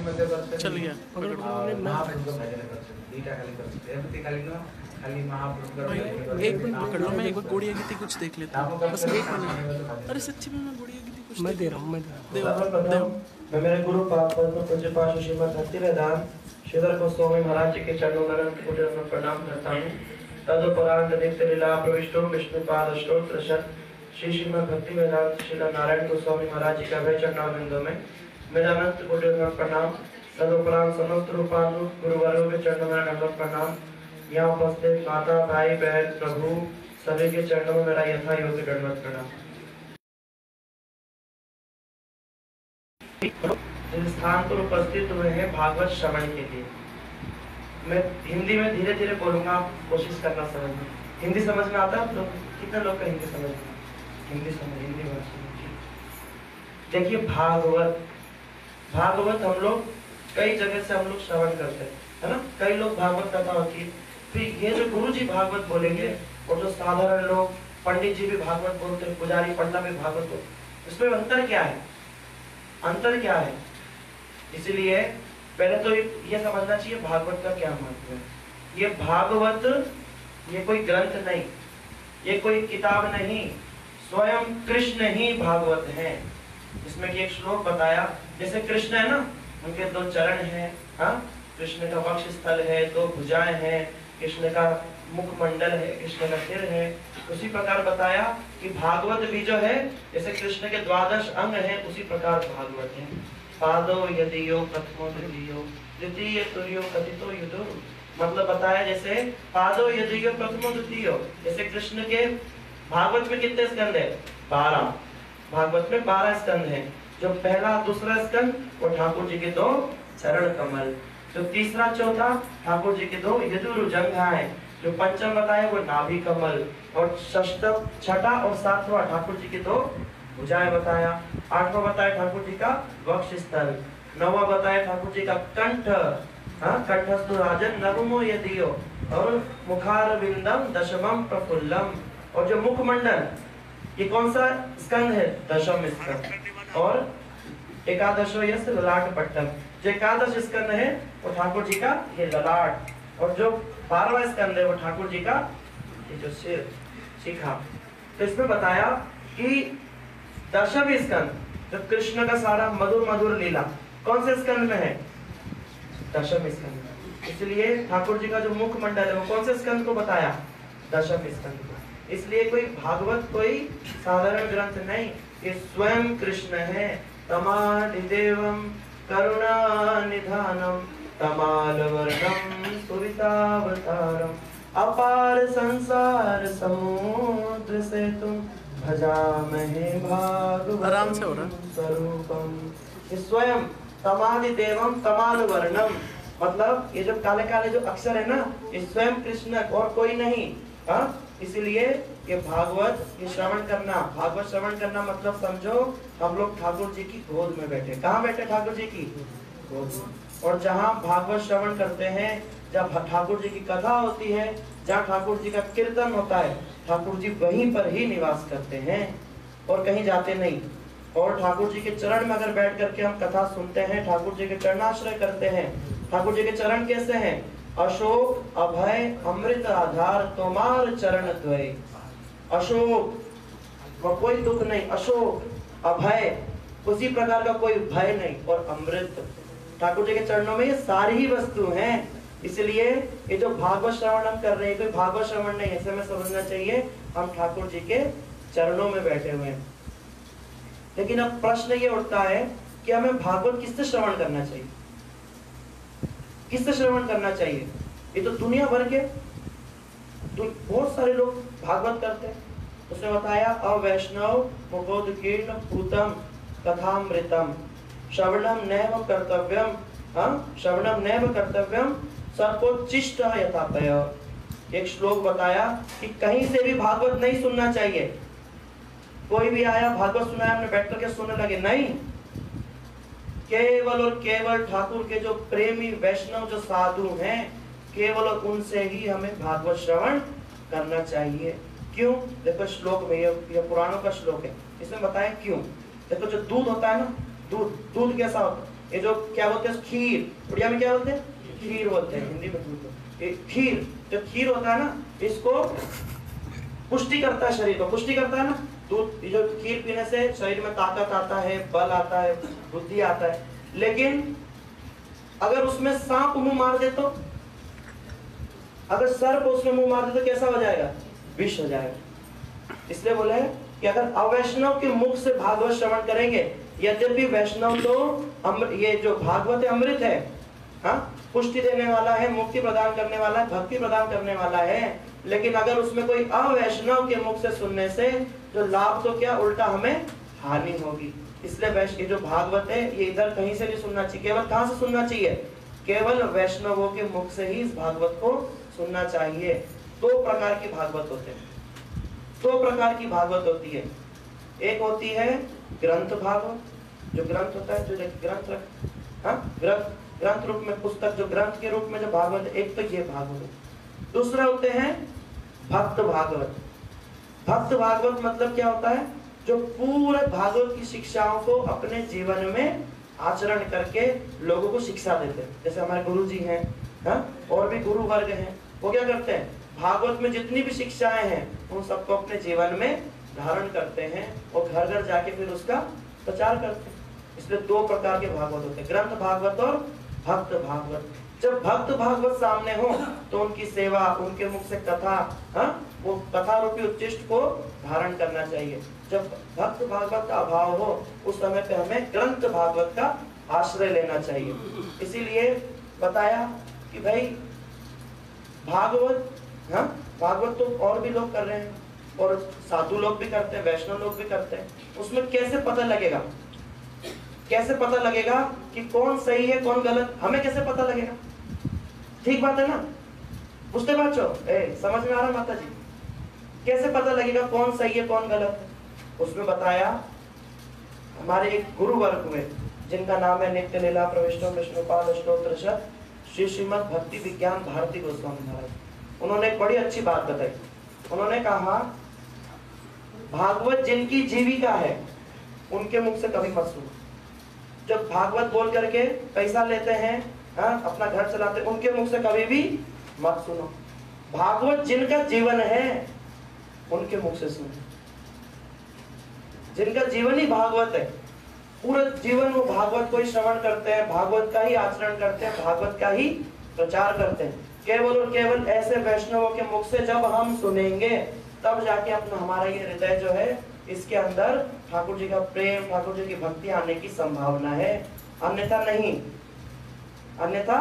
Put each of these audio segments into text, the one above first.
चल गया पकड़ लो मैं एक बार गुड़िया गीति कुछ देख लेता बस एक मिनट। अरे सच्ची में मैं गुड़िया गीति कुछ मैं दे रहा हूँ। मैं दे रहा हूँ। मैं मेरे गुरु पाप पद्म तो पूज्य पाश श्रीमद भक्तिवेदान श्रीधर गोस्वामी महाराज जी के चरणों नरम कुटीर में प्रणाम करता हूँ। तदुपरांत नित्य लीला प्रविष्टो विष्णु पाद श्रोत्र श्री श्रीमद भक्ति वेदांत श्री नारायण गोस्वामी महाराज जी का वह चरणाबिंदों में। मेरा अनंत कोटि प्रणाम तदुपरांत समस्त रूपानु गुरुवारों के चरणों में दंडवत प्रणाम। यहाँ उपस्थित माता, भाई, बहन, प्रभु, सभी के चरणों में मेरा यथा योग्य दंडवत प्रणाम। इस स्थान पर उपस्थित हुए हैं भागवत श्रवण के लिए। मैं हिंदी में धीरे धीरे बोलूँगा कोशिश करना समझना। हिंदी समझ में आता है लोग? कितने लोग का हिंदी समझ में? हिंदी समझ, हिंदी भाषा देखिए, भागवत भागवत हम लोग कई जगह से हम लोग श्रवण करते हैं, है ना? कई लोग भागवत कथा होती है। फिर ये जो गुरु जी भागवत बोलेंगे, और जो साधारण लोग, पंडित जी भी भागवत बोलते हैं, पुजारी पंडा भी भागवत बोलते इसमें अंतर क्या है? अंतर क्या है? इसलिए पहले तो ये समझना चाहिए भागवत का क्या महत्व है। ये भागवत, ये कोई ग्रंथ नहीं, ये कोई किताब नहीं, स्वयं कृष्ण ही भागवत है। इसमें कि एक श्लोक बताया जैसे कृष्ण है ना, उनके दो चरण हैं हाँ? कृष्ण का वक्ष स्थल है, दो भुजाएँ हैं, कृष्ण का मुखमंडल है, कृष्ण का सिर है। उसी प्रकार बताया कि भागवत भी जो है, जैसे कृष्ण के द्वादश अंग है, उसी प्रकार भागवत है। पादो यदि प्रथमो द्वितीयो तुर्यो कथितो मतलब बताया जैसे पादो यदि प्रथमो द्वितीयो जैसे कृष्ण के भागवत में कितने स्कंद है? बारह। भागवत में बारह स्कंद हैं। जो पहला, दूसरा स्कंद वो ठाकुर जी के दो चरण कमल। जो तीसरा, चौथा, ठाकुर जी के दो यदुरु जंघाएँ। जो पंचम बताए, वो नाभि कमल। और षष्टम छठा और सातवां, ठाकुर जी के दो भुजाएँ बताया। आठवां बताया ठाकुर जी का वक्ष स्थल। नवा बताया ठाकुर जी का कंठ। हाँ कंठस्थु राजन नवमो यदियो और मुखार बिंदम दशमम प्रफुल्लम। और जो मुखमंडल, ये कौन सा स्कंद है? दशम स्कंद। और एकादश ललाट पट्टम। जो एकादश स्कंद है, वो ठाकुर जी का ये ललाट। और जो बारहवा स्कंद है, वो ठाकुर जी का ये जो सिर, शिखा। तो इसमें बताया कि दशम स्कंद जो कृष्ण का सारा मधुर मधुर लीला, कौन से स्कंद में है? दशम स्कंद इसलिए ठाकुर जी का जो मुख मंडल है, वो कौन से स्कंद को बताया? दशम स्कंद इसलिए कोई भागवत कोई साधारण ग्रंथ नहीं। ये स्वयं कृष्ण है तमादिदेवम करुणा निधानम तमाल वर्णम सुवितावतारम अपार संसार समुद्र से तुम भजामहे भागवत आराम से हो रहा है। स्वरूपम स्वयं तमादि देवम तमाल वर्णम मतलब ये जो काले काले जो अक्षर है ना ये स्वयं कृष्ण और कोई नहीं हाँ? इसलिए ये भागवत, ये श्रवण करना। भागवत श्रवण करना मतलब समझो, हम लोग ठाकुर जी की गोद में बैठे। कहाँ बैठे ठाकुर जी की? गोद में। और जहाँ भागवत श्रवण करते हैं जब ठाकुर जी की कथा होती है, जहाँ ठाकुर जी का कीर्तन होता है, ठाकुर जी वहीं पर ही निवास करते हैं और कहीं जाते नहीं। और ठाकुर जी के चरण में अगर बैठ करके हम कथा सुनते हैं, ठाकुर जी के चरणाश्रय करते हैं, ठाकुर जी के चरण कैसे हैं? अशोक अभय अमृत आधार तोमार चरण द्वय। अशोक वो कोई दुख नहीं। अशोक, अभय, उसी प्रकार का कोई भय नहीं और अमृत। ठाकुर जी के चरणों में ये सारी ही वस्तु हैं। इसलिए ये जो भागवत श्रवण हम कर रहे हैं, कोई भागवत श्रवण नहीं। ऐसे में समझना चाहिए, हम ठाकुर जी के चरणों में बैठे हुए हैं। लेकिन अब प्रश्न ये उठता है कि हमें भागवत किससे श्रवण करना चाहिए? किससे श्रवण करना चाहिए? ये तो दुनिया भर के तो बहुत सारे लोग भागवत करते हैं। उसने बताया, अवैष्णव कथामृतम श्रवणम नैव कर्तव्यम हाँ? श्रवणम नैव कर्तव्यम यथातय। एक श्लोक बताया कि कहीं से भी भागवत नहीं सुनना चाहिए। कोई भी आया, भागवत सुनाया, हमने बैठ करके सुनने लगे, नहीं। केवल और केवल ठाकुर के जो प्रेमी वैष्णव जो साधु हैं केवल और उनसे ही हमें भागवत श्रवण करना चाहिए। क्यों? देखो श्लोक में ये, पुराणों का श्लोक है। इसमें बताया क्यों? देखो जो दूध होता है ना दूध दूध कैसा होता है? ये जो क्या बोलते हैं खीर। उड़िया में क्या बोलते हैं? खीर बोलते हैं हिंदी में दूध खीर जो खीर होता है ना इसको पुष्टि करता है शरीर को। पुष्टि करता है ना? दूध जो खीर पीने से शरीर में ताकत आता है, बल आता है, बुद्धि आता है। लेकिन अगर उसमें सांप मुँह मार दे तो? अगर सर्प उसमें मुँह मार दे तो कैसा हो जाएगा? विष हो जाएगा। इसलिए बोले हैं कि अगर अवैष्णव के मुख से भागवत श्रवण करेंगे, यद्यपि वैष्णव तो अमृत ये जो भागवत अमृत है हाँ पुष्टि देने वाला है, मुक्ति प्रदान करने वाला है, भक्ति प्रदान करने वाला है, लेकिन अगर उसमें कोई अवैष्णव के मुख से सुनने से जो लाभ तो क्या, उल्टा हमें हानि होगी। इसलिए वैष्णव जो भागवत है, ये इधर कहीं से नहीं सुनना चाहिए। केवल कहाँ से सुनना चाहिए? केवल वैष्णवों के मुख से ही इस भागवत को सुनना चाहिए। दो प्रकार की भागवत होते हैं। दो प्रकार की भागवत होती है। एक होती है ग्रंथ भागवत, जो ग्रंथ होता है, जो ग्रंथ रख हाँ ग्रंथ ग्रंथ रूप में, पुस्तक जो ग्रंथ के रूप में जो भागवत एक तो ये भागवत दूसरा होते हैं भक्त भागवत। भक्त भागवत मतलब क्या होता है? जो पूरे भागवत की शिक्षाओं को अपने जीवन में आचरण करके लोगों को शिक्षा देते हैं। जैसे हमारे गुरु जी हैं हाँ? और भी गुरु वर्ग हैं। वो क्या करते हैं? भागवत में जितनी भी शिक्षाएँ हैं, उन सबको अपने जीवन में धारण करते हैं और घर घर जाके फिर उसका प्रचार करते हैं। इसलिए दो प्रकार के भागवत होते हैं, ग्रंथ भागवत और भक्त भागवत। जब भक्त भागवत सामने हो तो उनकी सेवा, उनके मुख से कथा, हा? वो कथा रूपी उच्चिष्ट को धारण करना चाहिए। जब भक्त भागवत का अभाव हो, उस समय पे हमें ग्रंथ भागवत का आश्रय लेना चाहिए। इसीलिए बताया कि भाई, भागवत हाँ भागवत तो और भी लोग कर रहे हैं, और साधु लोग भी करते हैं, वैष्णव लोग भी करते हैं। उसमें कैसे पता लगेगा? कैसे पता लगेगा कि कौन सही है, कौन गलत? हमें कैसे पता लगेगा? ठीक बात है ना? बुझते बच्चों ए, समझ में आ रहा माता जी कैसे पता लगेगा कौन सही है, कौन गलत? है उसमें बताया, हमारे एक गुरु वर्ग में, जिनका नाम है नित्य लीला, प्रविष्टो विष्णुपाल अष्टोत्र श्री श्रीमद भक्ति विज्ञान भारती गोस्वामी महाराज। उन्होंने एक बड़ी अच्छी बात बताई। उन्होंने कहा, भागवत जिनकी जीविका है, उनके मुख से कभी मत सुनो। जब भागवत बोल करके पैसा लेते हैं हा? अपना घर चलाते, उनके मुख से कभी भी मत सुनो। भागवत जिनका जीवन है, उनके मुख से सुनो। जिनका जीवन ही भागवत है, पूरा जीवन वो भागवत को ही श्रवण करते हैं, भागवत का ही आचरण करते हैं, भागवत का ही प्रचार करते हैं। केवल और केवल ऐसे वैष्णवों के मुख से जब हम सुनेंगे, तब जाके अपना, हमारा ये हृदय जो है, इसके अंदर ठाकुर जी का प्रेम, ठाकुर जी की भक्ति आने की संभावना है। अन्यथा नहीं अन्यथा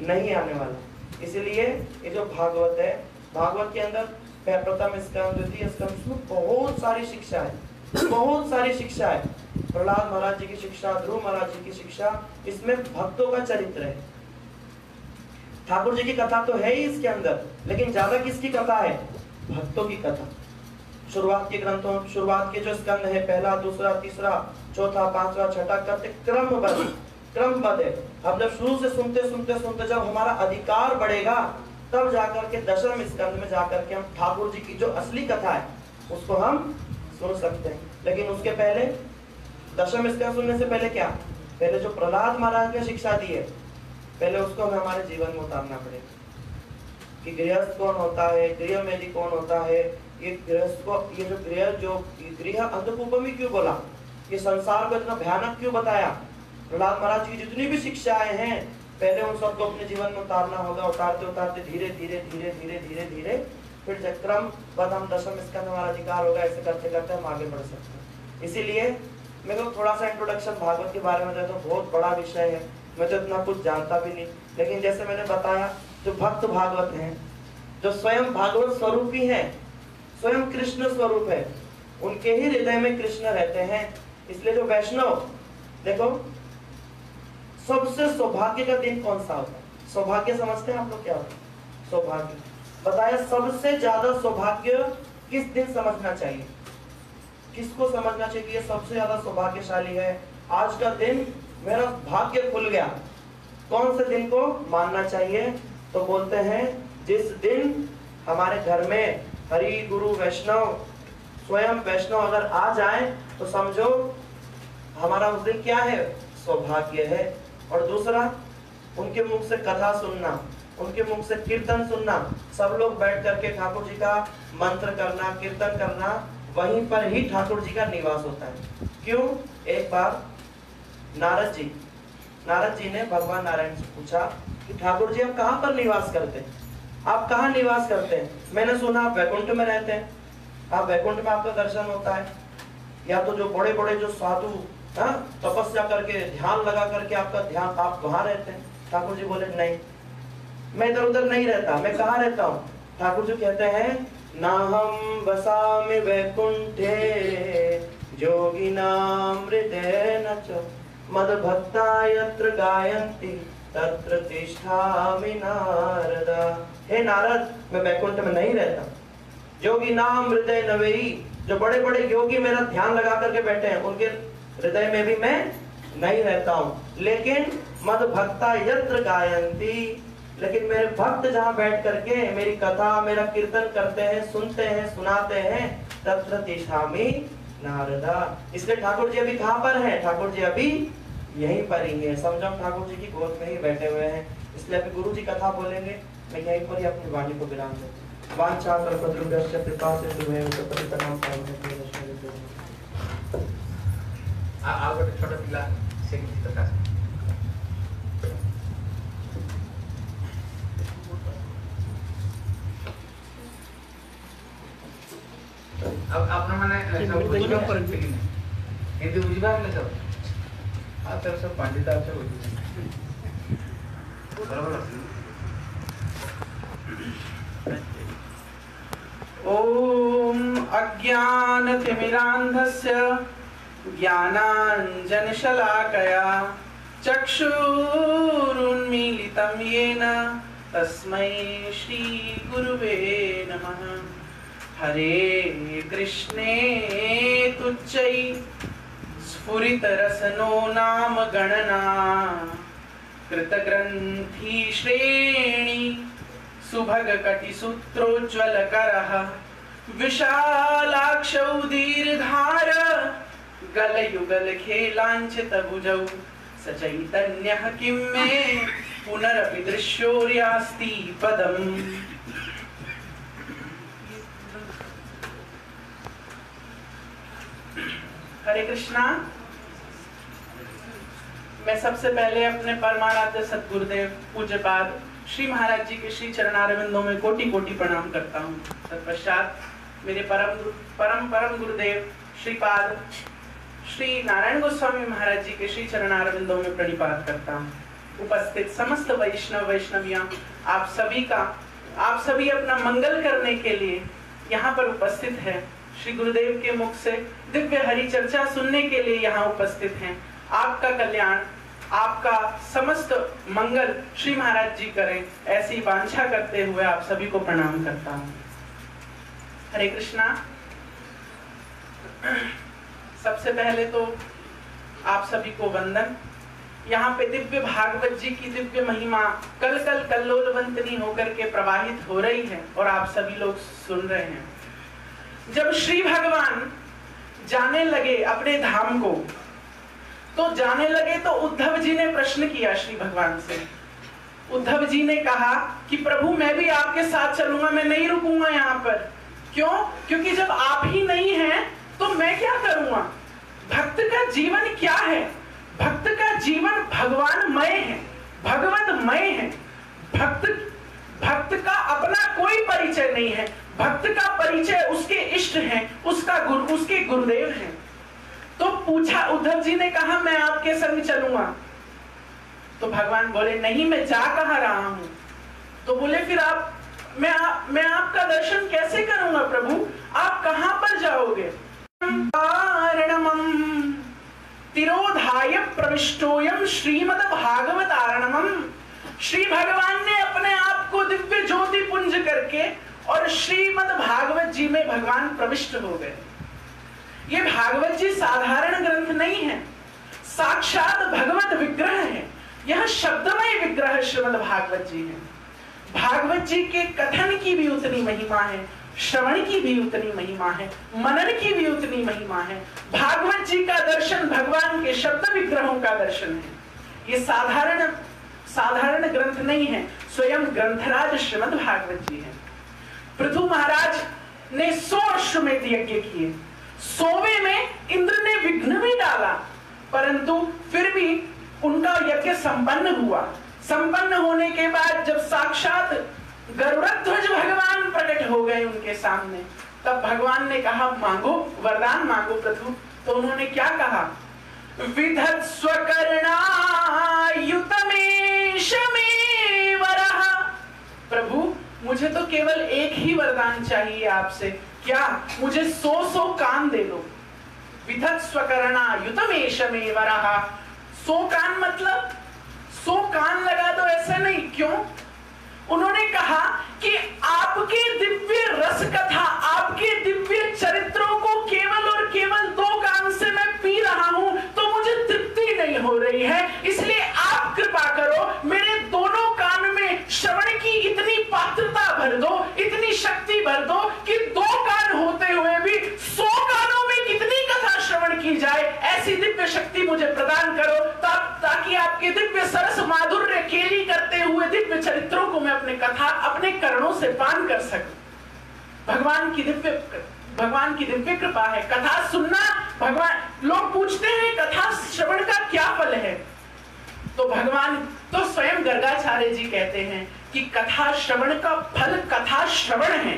नहीं आने वाला। इसलिए ये जो भागवत है, भागवत के अंदर प्रथम स्कंद, द्वितीय स्कंद बहुत सारी शिक्षा है। बहुत सारी शिक्षा है। प्रहलाद महाराज जी की शिक्षा, ध्रुव महाराज जी की शिक्षा, इसमें भक्तों का चरित्र है। ठाकुर जी की कथा तो है ही इसके अंदर, लेकिन ज़्यादा किसकी कथा है? भक्तों की कथा। शुरुआत के ग्रंथों, शुरुआत के जो स्कंद है, पहला, दूसरा, तीसरा, चौथा, पांचवा, छठा करते क्रमबद्ध। क्रमबद्ध है अब जब शुरू से सुनते सुनते सुनते जब हमारा अधिकार बढ़ेगा, तब जाकर के दशम स्कंद में जाकर के हम ठाकुर जी की जो असली कथा है, उसको हम सुन सकते हैं। लेकिन उसके पहले, दशम स्कंद सुनने से पहले क्या? पहले जो प्रहलाद महाराज ने शिक्षा दी है, पहले उसको हमें हमारे जीवन में उतारना पड़ेगा। कि गृहस्थ कौन होता है, गृह मेदी कौन होता है, ये गृहस्थ को, ये जो गृह जो गृह अंधकूपम ही क्यों बोला? ये संसार को इतना भयानक क्यों बताया? प्रहलाद महाराज की जितनी भी शिक्षाएँ हैं, पहले उन सबको अपने जीवन में उतारना होगा, उतारते उतारते धीरे धीरे धीरे धीरे धीरे धीरे, फिर चक्रम, बद हम दशम इसका हमारा अधिकार होगा, ऐसे करते करते हम आगे बढ़ सकते हैं। इसीलिए मेरे को थोड़ा सा इंट्रोडक्शन भागवत के बारे में तो बहुत बड़ा विषय है, मैं तो इतना कुछ जानता भी नहीं। लेकिन जैसे मैंने बताया, जो भक्त भागवत हैं, जो स्वयं भागवत स्वरूप ही है, स्वयं कृष्ण स्वरूप है, उनके ही हृदय में कृष्ण रहते हैं। इसलिए जो वैष्णव, देखो सबसे सौभाग्य का दिन कौन सा होता है? सौभाग्य समझते हैं आप लोग क्या होता है? सौभाग्य। बताया सबसे ज़्यादा सौभाग्य किस दिन समझना चाहिए? किसको समझना चाहिए कि ये सबसे ज़्यादा सौभाग्यशाली है? आज का दिन मेरा भाग्य खुल गया। कौन से दिन को मानना चाहिए? तो बोलते हैं, जिस दिन हमारे घर में हरि गुरु वैष्णव, स्वयं वैष्णव अगर आ जाए तो समझो, हमारा उस दिन क्या है? सौभाग्य है। और दूसरा उनके मुख से कथा सुनना उनके मुख से कीर्तन सुनना। सब लोग बैठ करके ठाकुर जी का मंत्र करना कीर्तन करना वहीं पर ही ठाकुर जी का निवास होता है। क्यों? एक बार नारद जी नारद जी ने भगवान नारायण से पूछा कि ठाकुर जी आप कहाँ पर निवास करते हैं? आप कहाँ निवास करते हैं? मैंने सुना आप वैकुंठ में रहते हैं। आप वैकुंठ में आपका दर्शन होता है। या तो जो बड़े बड़े जो साधु हाँ, तपस्या करके, ध्यान लगा करके आपका ध्यान, आप वहाँ रहते हैं। ठाकुर जी बोले, नहीं, मैं इधर उधर नहीं रहता, मैं कहाँ रहता हूँ? ठाकुर जी कहते हैं ना हम बसामि वैकुंठे, जोगी नाम हृदय न मद भक्ता यत्र गायन्ति, तत्र तिष्ठामि नारदा। हे नारद, मैं वैकुंठ में नहीं रहता। योगी नाम हृदय नवेई जो बड़े बड़े योगी मेरा ध्यान लगा करके बैठे हैं, उनके हृदय में भी मैं नहीं रहता हूँ। लेकिन मद भक्ता यत्र गायंती। लेकिन मेरे भक्त जहाँ बैठ करके मेरी कथा, मेरा कीर्तन करते हैं, सुनते हैं, सुनाते हैं तत्र तिष्ठामि नारदा। इसलिए ठाकुर जी अभी कहाँ पर हैं? ठाकुर जी अभी यहीं पर ही है। समझो ठाकुर जी की गोद में ही बैठे हुए हैं। इसलिए अभी गुरु जी कथा बोलेंगे। मैं यहीं पर ही अपनी वाणी को विराम देता हूँ। कल्पद्रुभ्यश्च कृपा से तुम्हें ଆଉ ଗୋଟେ ଛୋଟ ପିଲା ସେ କିଛି ପ୍ରକାଶ ଆଉ ଆପଣମାନେ ସବୁ ବୁଝିପାରୁଛନ୍ତି କି ନାହିଁ? ହିନ୍ଦୀ ବୁଝିପାରିଲେ ସବୁ ଆଉ ତାର ସବୁ ପଣ୍ଡିତ ଅଛ ବୁଝିପାରିଲେ ବରାବର ॐ अज्ञानतिमिरान्धस्य ज्ञानाञ्जनशलाकया चक्षुरुन्मीलितं येन तस्मै श्रीगुरुवे नमः। हरे कृष्णे तुच्चै स्फुरितरसनो नाम गणना। कृतग्रन्थि श्रेणी सुभगकटिसूत्रोज्ज्वलकरः। विशालाक्षौ दीर्घार गलयुगलखेलाञ्छितभुजौ। स चैतन्यः किं मे? पुनरपि दृश्योर्यास्ति पदम्। हरे कृष्णा। मैं सबसे पहले अपने परमाराध्य सदगुरुदेव पूज्यपाद श्री महाराज जी के श्री चरणारविंदों में कोटि कोटि प्रणाम करता हूँ। तत्पश्चात मेरे परम परम परम गुरुदेव श्रीपाद श्री नारायण गोस्वामी महाराज जी के श्री चरणारविंदों में प्रणिपात करता हूँ। उपस्थित समस्त वैष्णव वैष्णविया, आप सभी का, आप सभी अपना मंगल करने के लिए यहाँ पर उपस्थित है। श्री गुरुदेव के मुख से दिव्य हरि चर्चा सुनने के लिए यहाँ उपस्थित हैं। आपका कल्याण, आपका समस्त मंगल श्री महाराज जी करें, ऐसी वांछा करते हुए आप सभी को प्रणाम करता हूँ। हरे कृष्णा। सबसे पहले तो आप सभी को वंदन। यहाँ पे दिव्य भागवत जी की दिव्य महिमा कल कल कल्लोलवंतनी होकर के प्रवाहित हो रही है और आप सभी लोग सुन रहे हैं। जब श्री भगवान जाने लगे अपने धाम को तो जाने लगे तो उद्धव जी ने प्रश्न किया श्री भगवान से। उद्धव जी ने कहा कि प्रभु, मैं भी आपके साथ चलूँगा, मैं नहीं रुकूँगा यहाँ पर। क्यों? क्योंकि जब आप ही नहीं हैं तो मैं क्या करूँगा? भक्त का जीवन क्या है? भक्त का जीवन भगवानमय है। भगवतमय है। भक्त भक्त का अपना कोई परिचय नहीं है। भक्त का परिचय उसके इष्ट हैं उसका गुरु उसके गुरुदेव हैं। तो पूछा उद्धव जी ने कहा मैं आपके संग चलूँगा। तो भगवान बोले नहीं मैं जा कहा रहा हूँ? तो बोले फिर आप मैं आ, मैं आपका दर्शन कैसे करूँगा प्रभु? आप कहाँ पर जाओगे? तिरोधाय प्रविष्टोयम श्रीमद भागवत आरणमम श्री भगवान ने अपने आप को दिव्य ज्योति पुंज करके और श्रीमद भागवत जी में भगवान प्रविष्ट हो गए। ये भागवत जी साधारण ग्रंथ नहीं है। साक्षात भगवत विग्रह है। यह शब्दमय विग्रह श्रीमद भागवत जी है। भागवत जी के कथन की भी उतनी महिमा है। श्रवण की भी उतनी महिमा है, मनन की भी उतनी महिमा है। भागवत जी का दर्शन भगवान के शब्द विग्रहों का दर्शन है। ये साधारण साधारण ग्रंथ नहीं है, स्वयं ग्रंथराज श्रीमद भागवत जी है। पृथु महाराज ने सौ अश्वमेध यज्ञ किए। सोवे में इंद्र ने विघ्न भी डाला, परंतु फिर भी उनका यज्ञ संपन्न हुआ। संपन्न होने के बाद जब साक्षात हो गए उनके सामने। तब भगवान ने कहा, मांगो, वरदान मांगो प्रभु। तो उन्होंने क्या कहा? विधत प्रभु, मुझे तो केवल एक ही वरदान चाहिए आपसे। क्या मुझे सौ सौ कान दे दो? विधत स्वकरणा युतमेश में वरहा सौ कान मतलब? सौ कान लगा दो ऐसा नहीं, क्यों? उन्होंने कहा कि आपके दिव्य रस कथा आपके दिव्य चरित्रों को केवल और केवल दो काम से मैं पी रहा हूँ तो मुझे तृप्ति नहीं हो रही है। इसलिए आप कृपा करो, मेरे श्रवण की इतनी पात्रता भर दो इतनी शक्ति भर दो कि दो कान होते हुए भी सौ कानों में कितनी कथा श्रवण की जाए ऐसी दिव्य शक्ति मुझे प्रदान करो ता, ताकि आपके दिव्य सरस माधुर्य केली करते हुए दिव्य चरित्रों को मैं अपने कथा अपने करणों से पान कर सकूँ। भगवान की दिव्य भगवान की दिव्य कृपा है। कथा सुनना भगवान लोग पूछते हैं कथा श्रवण का क्या फल है? तो भगवान तो स्वयं गर्गाचार्य जी कहते हैं कि कथा श्रवण का फल कथा श्रवण है।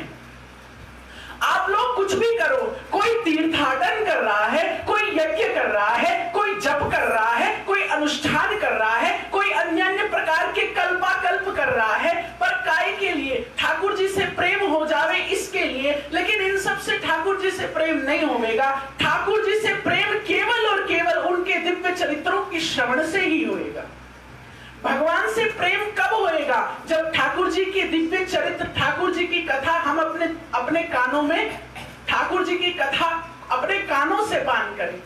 आप लोग कुछ भी करो। कोई तीर्थाटन कर रहा है, कोई यज्ञ कर रहा है, कोई जप कर रहा है, कोई अनुष्ठान कर रहा है, कोई अन्य अन्य प्रकार के कल्पा कल्प कर रहा है, पर काय के लिए? ठाकुर जी से प्रेम हो जावे इसके लिए, लेकिन इन सबसे ठाकुर जी से प्रेम नहीं होगा ठाकुर जी से प्रेम केवल और केवल उनके दिव्य चरित्रों की श्रवण से ही होगा भगवान से प्रेम कब होएगा? जब ठाकुर जी की दिव्य चरित्र ठाकुर जी की कथा हम अपने अपने कानों में ठाकुर जी की कथा अपने कानों से पान करें,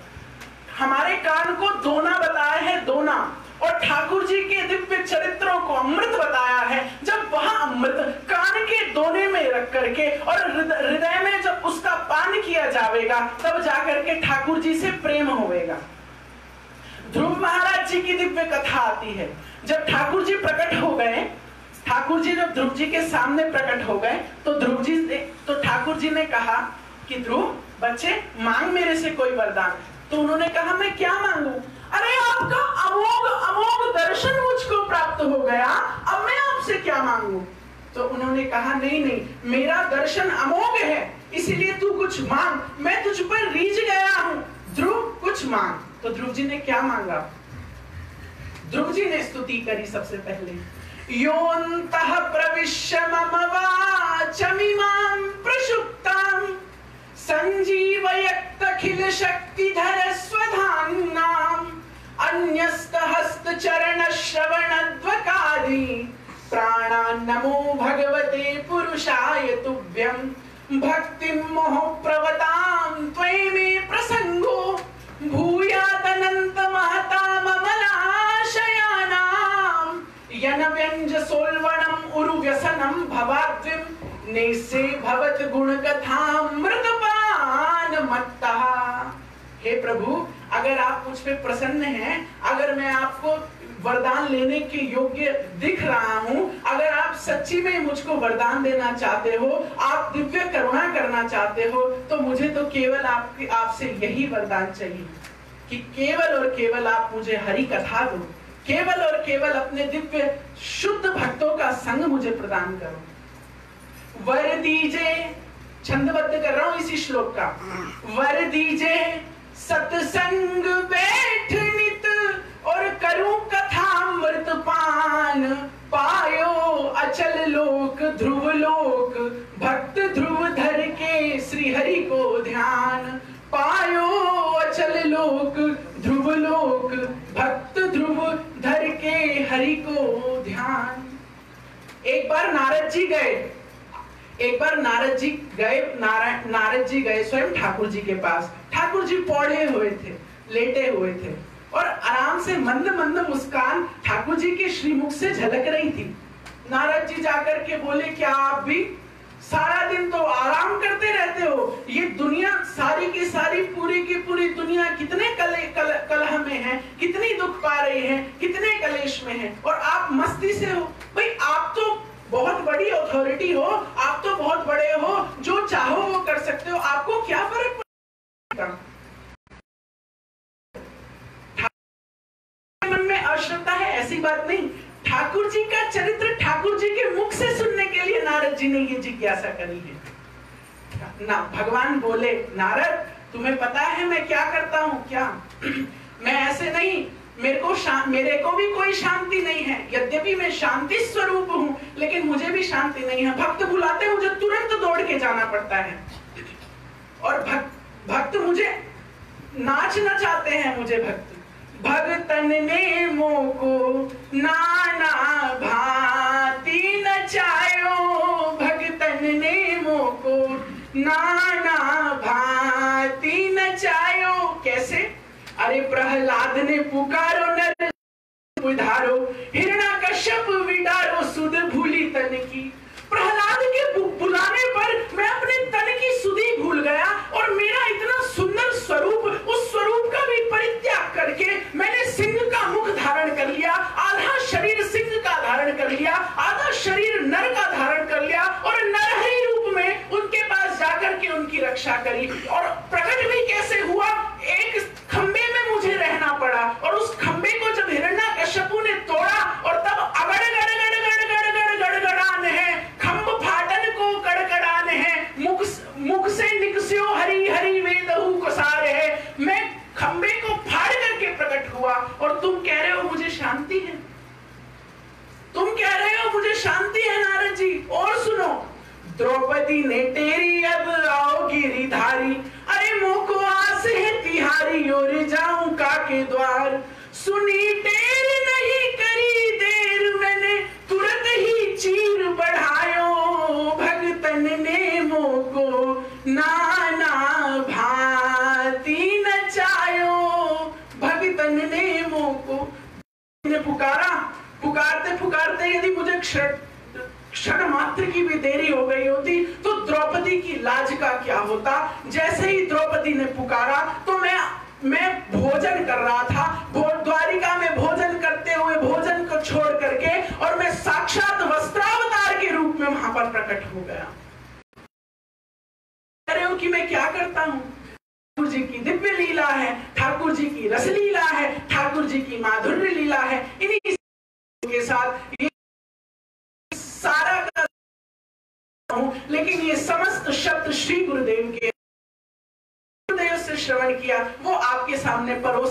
हमारे कान को दोना बताया है, दोना। और ठाकुर जी के दिव्य चरित्रों को अमृत बताया है, जब वह अमृत कान के दोने में रख करके और हृदय में जब उसका पान किया जाएगा तब जाकर के ठाकुर जी से प्रेम होएगा ध्रुव महाराज जी की दिव्य कथा आती है। जब ठाकुर जी प्रकट हो गए, ठाकुर जी जब ध्रुव जी के सामने प्रकट हो गए तो ध्रुव जी ने तो ठाकुर जी ने कहा कि ध्रुव, बच्चे, मांग मेरे से कोई वरदान। तो उन्होंने कहा, मैं क्या मांगू? अरे, आपका अमोघ अमोघ दर्शन मुझको प्राप्त हो गया। अब मैं आपसे क्या मांगू? तो उन्होंने कहा, नहीं नहीं, मेरा दर्शन अमोघ है, इसीलिए तू कुछ मांग। मैं तुझ पर रीझ गया हूँ। ध्रुव, कुछ मांग। तो ध्रुव जी ने क्या मांगा? ध्रुव जी ने स्तुति करी सबसे पहले। योऽन्तः प्रविश्य मम अन्यस्तहस्तचरणश्रवणद्वकारि, प्राणान्नमो भगवते पुरुषाय तुभ्यं, भक्तिं मोह प्रवतां त्वयि मे भूयादनन्त महता ममलाशयानाम् यन व्यञ्ज सोल्वणम् उरु व्यसनं भवाद्विं नेसे भवत गुणकथामृतपान मत्तः। हे प्रभु, अगर आप मुझ पे प्रसन्न हैं, अगर मैं आपको वरदान लेने के योग्य दिख रहा हूँ। अगर आप सच्ची में मुझको वरदान देना चाहते हो, आप दिव्य करुणा करना चाहते हो तो मुझे तो केवल आपकी, आपसे यही वरदान चाहिए कि केवल और केवल आप मुझे हरि कथा दो। केवल और केवल अपने दिव्य, शुद्ध भक्तों का संग मुझे प्रदान करो। वर दीजे, छंदबद्ध कर रहा हूँ इसी श्लोक का। वर दीजे, सत्संग बैठ नित और करूँ कथामृत पान पायो, अचल लोक, ध्रुव लोक, भक्त ध्रुव धर के श्री हरि को ध्यान पायो, अचल लोक, ध्रुव लोक, भक्त ध्रुव धर के हरि को ध्यान। एक बार नारद जी गए। एक बार नारद जी गए नारद जी गए, स्वयं ठाकुर जी के पास। ठाकुर जी पौधे हुए थे, लेटे हुए थे। और आराम से मंद मंद मुस्कान ठाकुर जी के श्रीमुख से झलक रही थी। नारद जी जाकर के बोले क्या आप भी सारा दिन तो आराम करते रहते हो? ये दुनिया सारी की सारी पूरी की पूरी दुनिया कितने कले कल, कलह में है कितनी दुख पा रही है कितने कलेश में है? और आप मस्ती से हो? भाई आप तो बहुत बड़ी अथॉरिटी हो आप तो बहुत बड़े हो जो चाहो वो कर सकते हो। आपको क्या फ़र्क पड़ता? अश्रद्धा है, ऐसी बात नहीं। ठाकुर जी का चरित्र ठाकुर जी के मुख से सुनने के लिए नारद जी ने ये जिज्ञासा करी है। ना, भगवान बोले, नारद, तुम्हें पता है मैं क्या करता हूँ? क्या? मैं ऐसे नहीं, मेरे को मेरे को भी कोई शांति नहीं है। यद्यपि मैं शांति स्वरूप हूँ, लेकिन मुझे भी शांति नहीं है। भक्त बुलाते मुझे तुरंत दौड़ के जाना पड़ता है। और भक्त भक्त मुझे नाच नचाते हैं मुझे भक्त। भगतन ने मोको, नाना भांति नचायो। भगतन ने मोको, नाना भांति नचायो। कैसे? अरे प्रहलाद ने पुकारो, नर उधारो। हिरणा कश्यप विडारो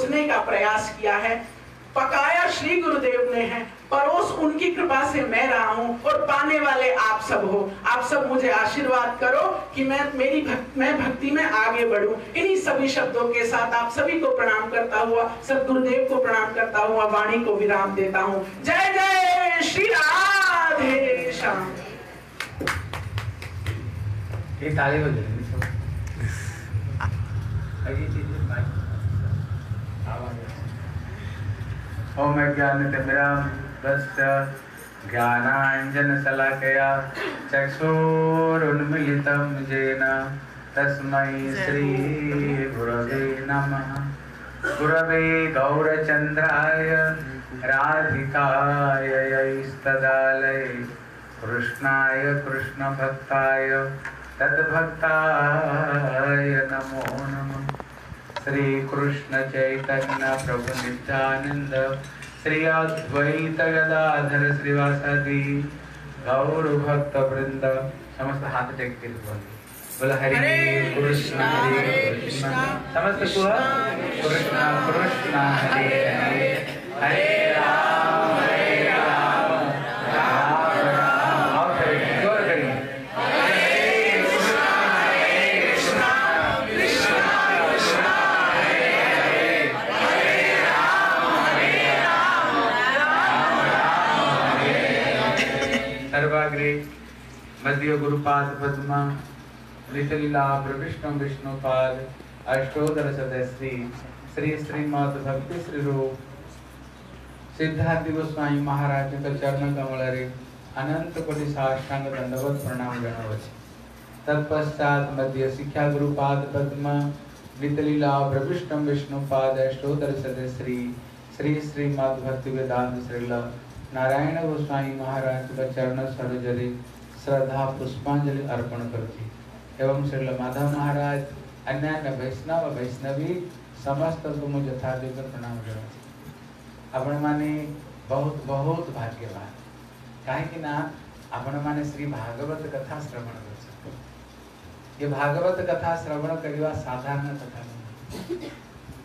परोसने का प्रयास किया है। पकाया श्री गुरुदेव ने है। परोस उनकी कृपा से मैं रहा हूँ और पाने वाले आप सब हो। आप सब मुझे आशीर्वाद करो कि मैं मेरी भक्त मैं भक्ति में आगे बढ़ूं। इन्हीं सभी शब्दों के साथ आप सभी को प्रणाम करता हुआ सब गुरुदेव को प्रणाम करता हुआ वाणी को विराम देता हूँ। जय जय श्री राधे श्याम। ये ताली बज ओम ज्ञानतिमिरान्धस्य ज्ञानाञ्जनशलाकया चक्षुरुन्मिलितं येन तस्मै श्रीगुरवे नमः। गुरवे गौरचन्द्राय राधिकाय कृष्णाय कृष्णभक्ताय, तद्भक्ताय नमो नमः। श्री कृष्ण चैतन्य प्रभु नित्यानंद श्री अद्वैत गदाधर श्रीवासादि गौर भक्त वृंद समस्त हाथ टेकते बोल बोला हरे कृष्ण। हरे कृष्ण समस्त कृष्ण कृष्ण हरे हरे। हरे राम। मध्य गुरुपाद पद्मा लीला प्रविष्णु विष्णुपाद अष्टोदर सदस्यी श्री श्रीमद भक्ति श्री रूप सिद्धार्थ गोस्वामी महाराज का चरण कमल रे अनंत कोटि साष्टांग दंडवत प्रणाम जनावछि तत्पश्चात मध्य शिक्षा गुरुपाद पद्म नितलीला प्रविष्टम विष्णुपाद अष्टोत्तर सदस्य श्री श्रीमद भक्ति वेदांत श्रील, नारायण गोस्वामी महाराज का चरण सरोजरे श्रद्धा पुष्पांजलि अर्पण करती। एवं श्रील माधव महाराज अन्य अन्य वैष्णव, वैष्णवी, समस्त को मुझे देकर प्रणाम करती। अपने माने बहुत बहुत भाग्यवान। कहीं ना, आपण माने श्री भागवत कथा श्रवण कर ये भागवत कथा श्रवण करवा साधारण कथा नहीं।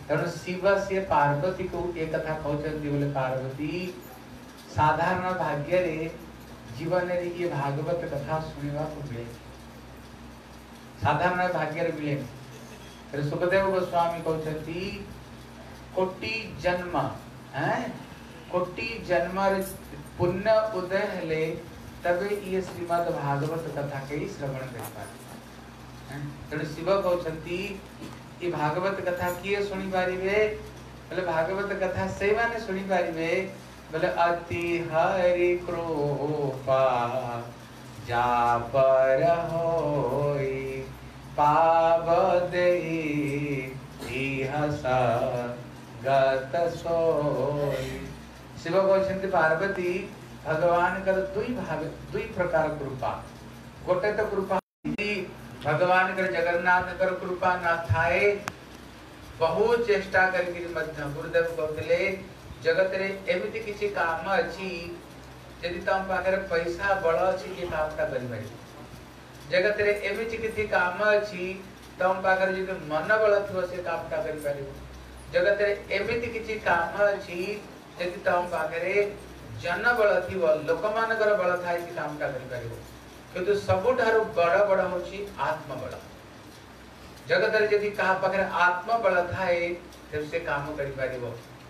तेणु शिव से पार्वती को ये कथा कहते बोले, पार्वती, साधारण भाग्य रे जीवन ये भागवत कथा शुणवाक मिले। साधारण भाग्य मिले। सुखदेव गोस्वामी कहते कोटि जन्म कोटि जन्म पुण्य उदय हेले, तब ये श्रीमद भागवत कथा के श्रवण कर पारे। तेणु शिव कहते ये भागवत कथा किए शुणी पारे बोले, भागवत कथा से मैंने शुणी पारे बोले अति हरि कृपा, जा पर होई पावदे, इह गत सोई। शिव कहते पार्वती भगवान कर दुई भाग, दुई प्रकार कृपा। गोटे तो कृपा भगवान कर जगन्नाथ कर कृपा न थाए बहुत चेष्टा करके मध्य गुरुदेव कहते जगत रे किछि काम अछि, यदि तम पाखरे पैसा बळ अछि, कि कामटा करि पारि जगत रे किछि काम अछि, तम पाखरे यदि मन बळ थिबो से कामटा करि जगत रे किछि काम अछि, यदि तम पाखरे जन बळ थिबो लोक मानकर बळ थाइ कि कामटा करि किंतु सबुठारु बड़ बड़ होछि आत्म बळ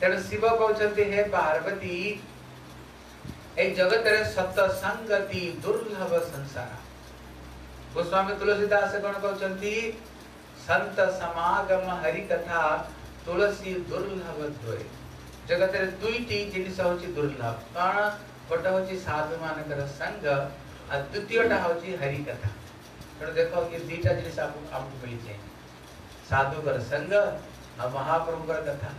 तेरे शिव कहते हे पार्वती। ए जगत रे सतसंगति दुर्लभ संसार। गोस्वामी तुलसीदास कौन कहते संत समागम हरि कथा तुलसी दुर्लभ द्वय। जगत रे दुईटी जिनिस होची दुर्लभ। कारण गोटे हूँ साधु मान संग द्वितीय हूँ हरि कथा तेणु देख कि दीटा जिनिस आपको मिल जाए साधु संग महाप्रभु कथा।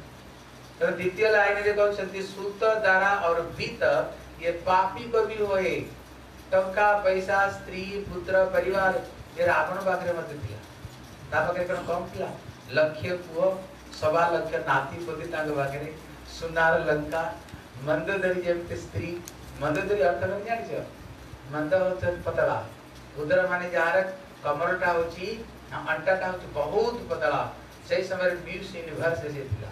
तो द्वितीय लाइन देखते सूत दारा और वित्त, ये पापी को भी होए टंका, पैसा, स्त्री, पुत्र, परिवार, ये रावण बाकरे मत दिया। ता बाकरे कौन कम किया? लक्ष्य पुओ सवा लक्ष्य नाती पति तांग बाकरे सुनार लंका, मंददरी जेम के स्त्री। मंदोदरी अर्थ में छ मंद अर्थ पतला। उधर माने जा जार कमरटा होची अंटाटा होची, बहुत पतला। सही समय म्यूस यूनिवर्स से थिला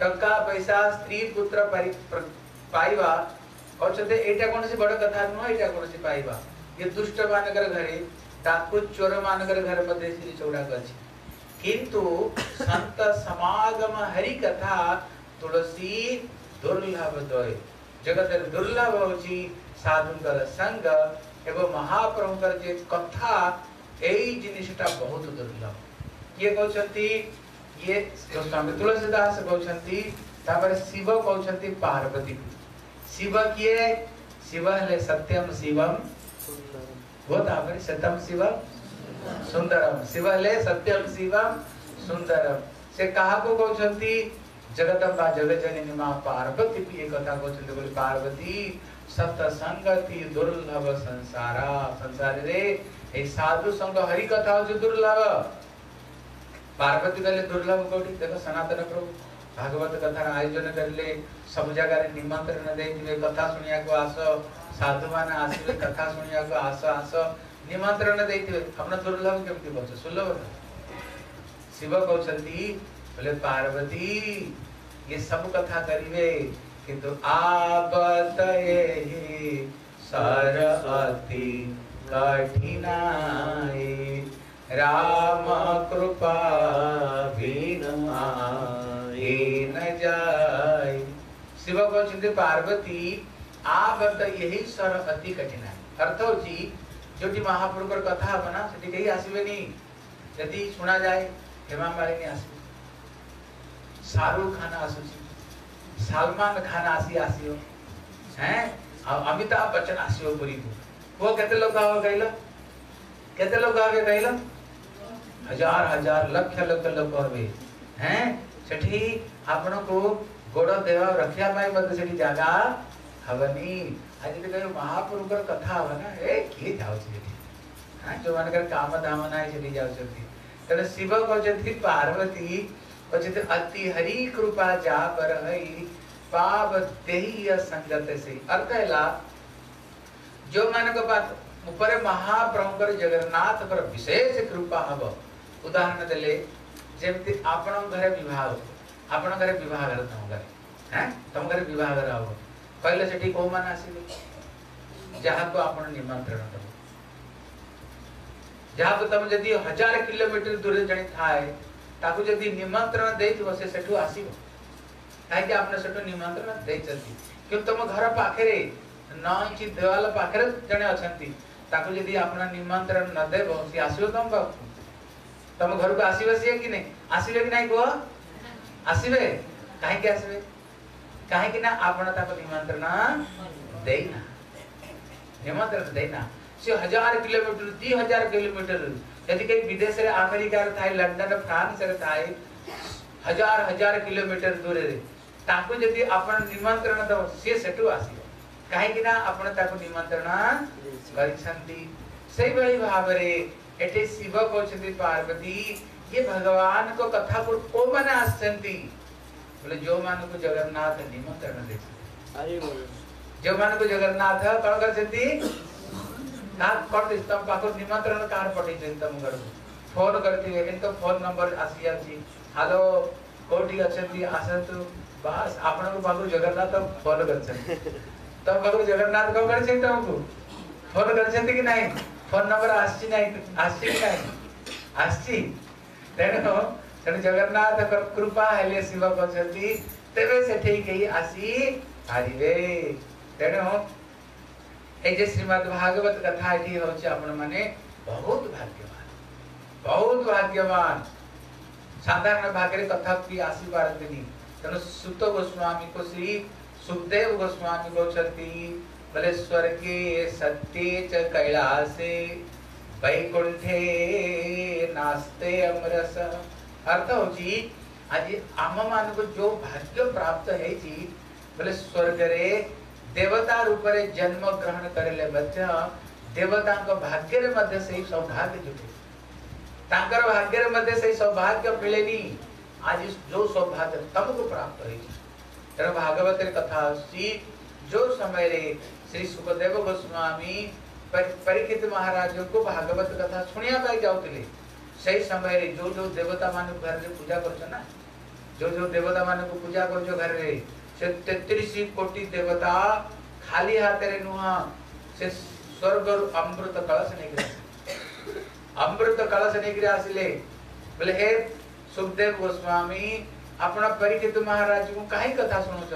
टंका पैसा स्त्री पुत्र पाइबा कहते एटा कौन सी बड़ कथा नुह एटा कौन सी पाइबा ये दुष्ट मानकर घरे डाकू चोर मानकर घर मध्ये श्री चौड़ाक अछि किंतु संत समागम हरि कथा तुलसी दुर्लभ दय जगत दुर्लभ होची साधुकर संग एवं महाप्रभुकर जे कथा एई जिनिसटा बहुत दुर्लभ किए कहउछंती ये गोस्वामी तुलसीदास कहउछंती तापर शिव कहउछंती पार्वती। शिव किए, शिव हेले सत्यम शिवम, वो तापर सत्यम शिवम, सुंदरम। शिव हेले सत्यम शिवम, सुंदरम। से कहा को कहउछंती जगदम्बा जगजननी माँ पार्वती एक कथा कहउछंती बोले, पार्वती सत संगति दुर्लभ संसारा। संसार रे ए साधु संग हरि कथा हो दुर्लभ। पार्वती कहले दुर्लभ कोठी देखो सनातन प्रभु, भागवत कथा आयोजन करले, सब जगह निमंत्रण देथिबे कथा सुनिया को आस साधु माने आसीबे कथा सुनिया को आस आस, निमंत्रण अपना दुर्लभ केमति बच सुलभ शिव बोले, पार्वती, ये सब कथा करिवे, किंतु आबत एहि सर अति कठिनाई। राम कृपा न जाय। शिव को चिंतित पार्वती, आप तो यही स्वर अति कठिन है। अर्थ होची जोटी महापुरुष कथा बना सेठी कहीं आसबेनी यदि सुना जाए, हेमा मालिनी आसबे शाहरुख खान सलमान खान आसी हैं? अमिताभ बच्चन आसो पूरी को कहते लोग कहते लोग ହେବେ କହିଲ ହଜାର ହଜାର ଲକ୍ଷ ଲକ୍ଷ ଲୋକ ହେବେ ହେଁ ସେଠି ଆପଣଙ୍କୁ ଗୋଡ଼ ଦେହ ରଖିବା ପାଇଁ ମଧ୍ୟ ସେଠି ଜାଗା ହବନି ଆଜି ଯଦି କହିବ ମହାପ୍ରଭୁଙ୍କର କଥା ହବ ନା ଏ କିଏ ଯାଉଛି ସେଠି ହଁ ଯୋଉମାନଙ୍କର କାମ ଦାମ ନାହିଁ ସେଠି ଯାଉଛନ୍ତି ତେଣୁ ଶିବ କହୁଛନ୍ତି ପାର୍ବତୀ କହୁଛନ୍ତି ଅତି ହରି କୃପା ଯା પર ହଇ पाप देही संगत से अर्थ है जो मान को बात ऊपर महाप्रभुकर जगन्नाथ उदाहरण देले जेमती आपन घर विवाह आपन घर विवाह घर तुम घर, हैं? तुम घर विवाह घर आओ कहले सेठी को मान आसीबे जहाँ को आपन निमंत्रण दो जहाँ को तुम जदी हज़ार किलोमीटर दूर जणे थाए ताकू जदी निमंत्रण देई तो से सेठु आसीबो काहे कि आपन सेठु निमंत्रण देई चलती कि तुम घर पाखरे न इंच देवाल पाखरे जणे अछंती ताकू जदी आपन निमंत्रण न देबो, से आसीबो तुम पाखू। तुम घर को आसवे कि नहीं आसवे कि नहीं कह आसवे कहीं आसवे कहीं ना आप निमंत्रण देना निमंत्रण देना से हज़ार किलोमीटर दी हज़ार किलोमीटर यदि कहीं विदेश रे अमेरिका रे थाई लंडन रे फ्रांस रे थाई हज़ार हज़ार किलोमीटर दूर रे ताकु यदि आपण निमंत्रण दो से सेटु आसी काहे कि ना आपण ताकु निमंत्रण करिसंती सेई भाव रे એટલે શિવ પહોંચતી પાર્વતી ये भगवान को कथा को को मना असंति बोले जो मान को जगन्नाथ निमंत्रण दे जो मान को जगन्नाथ कण कर छथि ना कर दे तम पाखो निमंत्रण कार पठे छै तम घर फ़ोन करती है किंतु तो फ़ोन नंबर आसी आसी। हेलो कोठी अछंती आसंतु। बस आपण को पाखो जगन्नाथ फ़ोन कर छथि तम पाखो जगन्नाथ को कर छै तम फ़ोन कर छथि कि नहीं? ଫୋନ ନମ୍ବର ଆସିଛି ନାହିଁ ଆସିଛି କି ନାହିଁ ଆସିଛି ତେଣୁ ତେଣୁ ଜଗନ୍ନାଥ କୃପା ହେଲେ ଶିବ କହିଛନ୍ତି ତେବେ ସେଠି କେହି ଆସି ପାରିବେ ତେଣୁ এই যে শ্রীমদ ভাগবত কথা এটি হচ্ছে আপন মানে বহুত ভাগ্যবান বহুত बोले स्वर्गे सत्य च कैलासे वैकुंठे नास्ते अमरस। अर्थ हो जी आज आम मान को जो भाग्य प्राप्त है जी बोले स्वर्ग रे देवता रूप रे जन्म ग्रहण करले मध्य देवता को भाग्य रे मध्य से ही सौभाग्य जुटे। तांकर भाग्य रे मध्य से ही सौभाग्य मिलेनी आज जो सौभाग्य तमको प्राप्त होई तेरे भागवत रे कथा सी, जो समय रे श्री सुखदेव गोस्वामी पर, परीक्षित महाराज को भागवत कथा शुणा जाऊले सही समय रे जो जो देवता मान घर रे पूजा कर ना जो जो देवता मान को पूजा कर घर रे से तेतीस कोटी देवता खाली हाथ रे नुह से स्वर्ग अमृत कलश नहीं अमृत कलश नहीं आसिले बोले हे सुखदेव गोस्वामी अपना परीक्षित महाराज को कहीं कथा सुनौंस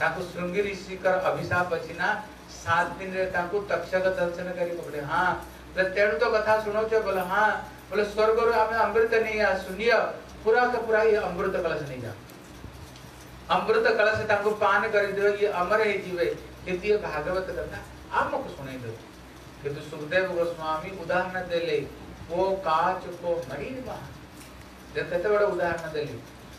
ताको श्रृंगी ऋषि कर अभिशाप पछिना सात दिन रे ताको तक्षक दर्शन करी पकड़े। हाँ तेणु तो कथा सुनो छ बोले, हाँ, बोले, स्वर्ग रो आमे अमृत नहीं आ सुनियो। पूरा का पूरा ये अमृत कलश नहीं जा अमृत कलश ताको पान कर दियो, ये अमर है जीवे, ये भागवत कथा। आप मुझको सुनाई दो। किंतु सुखदेव गोस्वामी उदाहरण देले वो काच को मरीन मरी जब तो बड़ा उदाहरण देले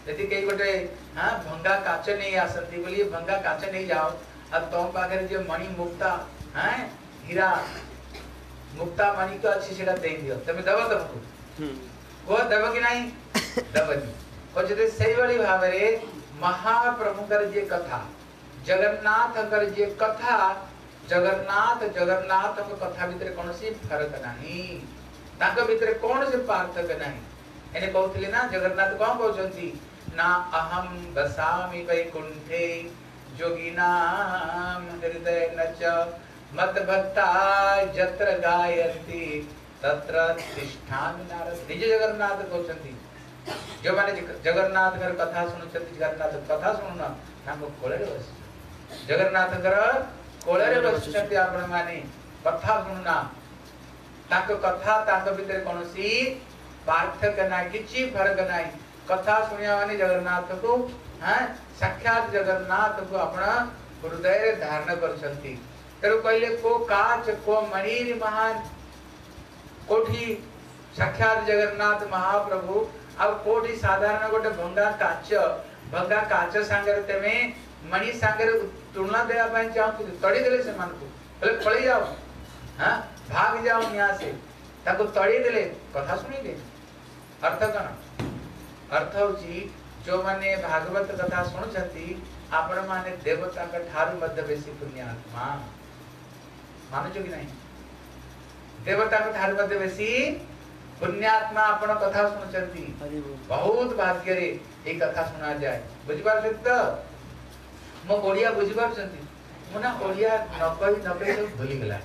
यदि कई गोटे हाँ भंगा काच नहीं आसती बोलिए भंगा काच नहीं जाओ। अब तुम पाखे जो मणि मुक्ता हाँ हीरा मुक्ता मानिक अच्छी सेटा दे दियो। तमे दब तमको। को दब कि नहीं? दबनी कहते सही वाली भावरे महाप्रभुकर जे कथा जगन्नाथ कर जे कथा जगन्नाथ जगन्नाथ कथा भीतर कौन सी फ़र्क नहीं। ताको भीतर कौन से पार्थक्य नहीं। एने कहउतले ना अहम बसामि वैकुंठे जोगिनाम हृदय नच मत भक्ता जत्र गायन्ति तत्र तिष्ठामि नारद निज जगन्नाथ जो माने जगन्नाथ कर कथा सुनुछंती जगन्नाथ कथा बस कथा कथा पार्थक्य ना नाही कथा सुनिया माने जगन्नाथ को हैं साक्षात जगन्नाथ को अपना हृदय धारण करछंती ତେଣୁ କହିଲେ କୋ କାଚ କୋ ମଣିର ମହାନ କୋଠି ସାକ୍ଷାତ ଜଗନ୍ନାଥ ମହାପ୍ରଭୁ ଆଉ କୋଠି ସାଧାରଣ ଗୋଟେ ଭଙ୍ଗା କାଚ ଭଙ୍ଗା କାଚ ସାଙ୍ଗରେ ତେମେ ମଣି ସାଙ୍ଗରେ ତୁଳନା ଦେବା ପାଇଁ ଚାହୁଁଛନ୍ତି ତଡ଼ି ଦେଲେ ସେମାନଙ୍କୁ ହେଲେ ପଳେଇ ଯାଅ ହଁ ଭାଗ ଯାଅ यहाँ से ତାକୁ ତଡ଼ି ଦେଲେ କଥା ଶୁଣିଲେ ଅର୍ଥ କଣ ଅର୍ଥ ହଉଛି ଯୋଉମାନେ ଭାଗବତ କଥା ଶୁଣୁଛନ୍ତି ଆପଣ ମାନେ ଦେବତାଙ୍କ ଠାରୁ ମଧ୍ୟ ବେଶୀ ପୁଣ୍ୟାତ୍ମା ମାନୁଛ କି ନାହିଁ ଦେବତାଙ୍କ ଠାରୁ ମଧ୍ୟ ବେଶୀ ପୁଣ୍ୟାତ୍ମା ଆପଣ କଥା ଶୁଣୁଛନ୍ତି ବହୁତ ଭାଗ୍ୟରେ ଏଇ କଥା ଶୁଣାଯାଏ ବୁଝିପାରୁଛନ୍ତି ତ ମୋ ଓଡିଆ ବୁଝିପାରୁଛନ୍ତି ମୁଁ ନା ଓଡିଆ ନ କହି ନ କହି ସବୁ ଭୁଲିଗଲା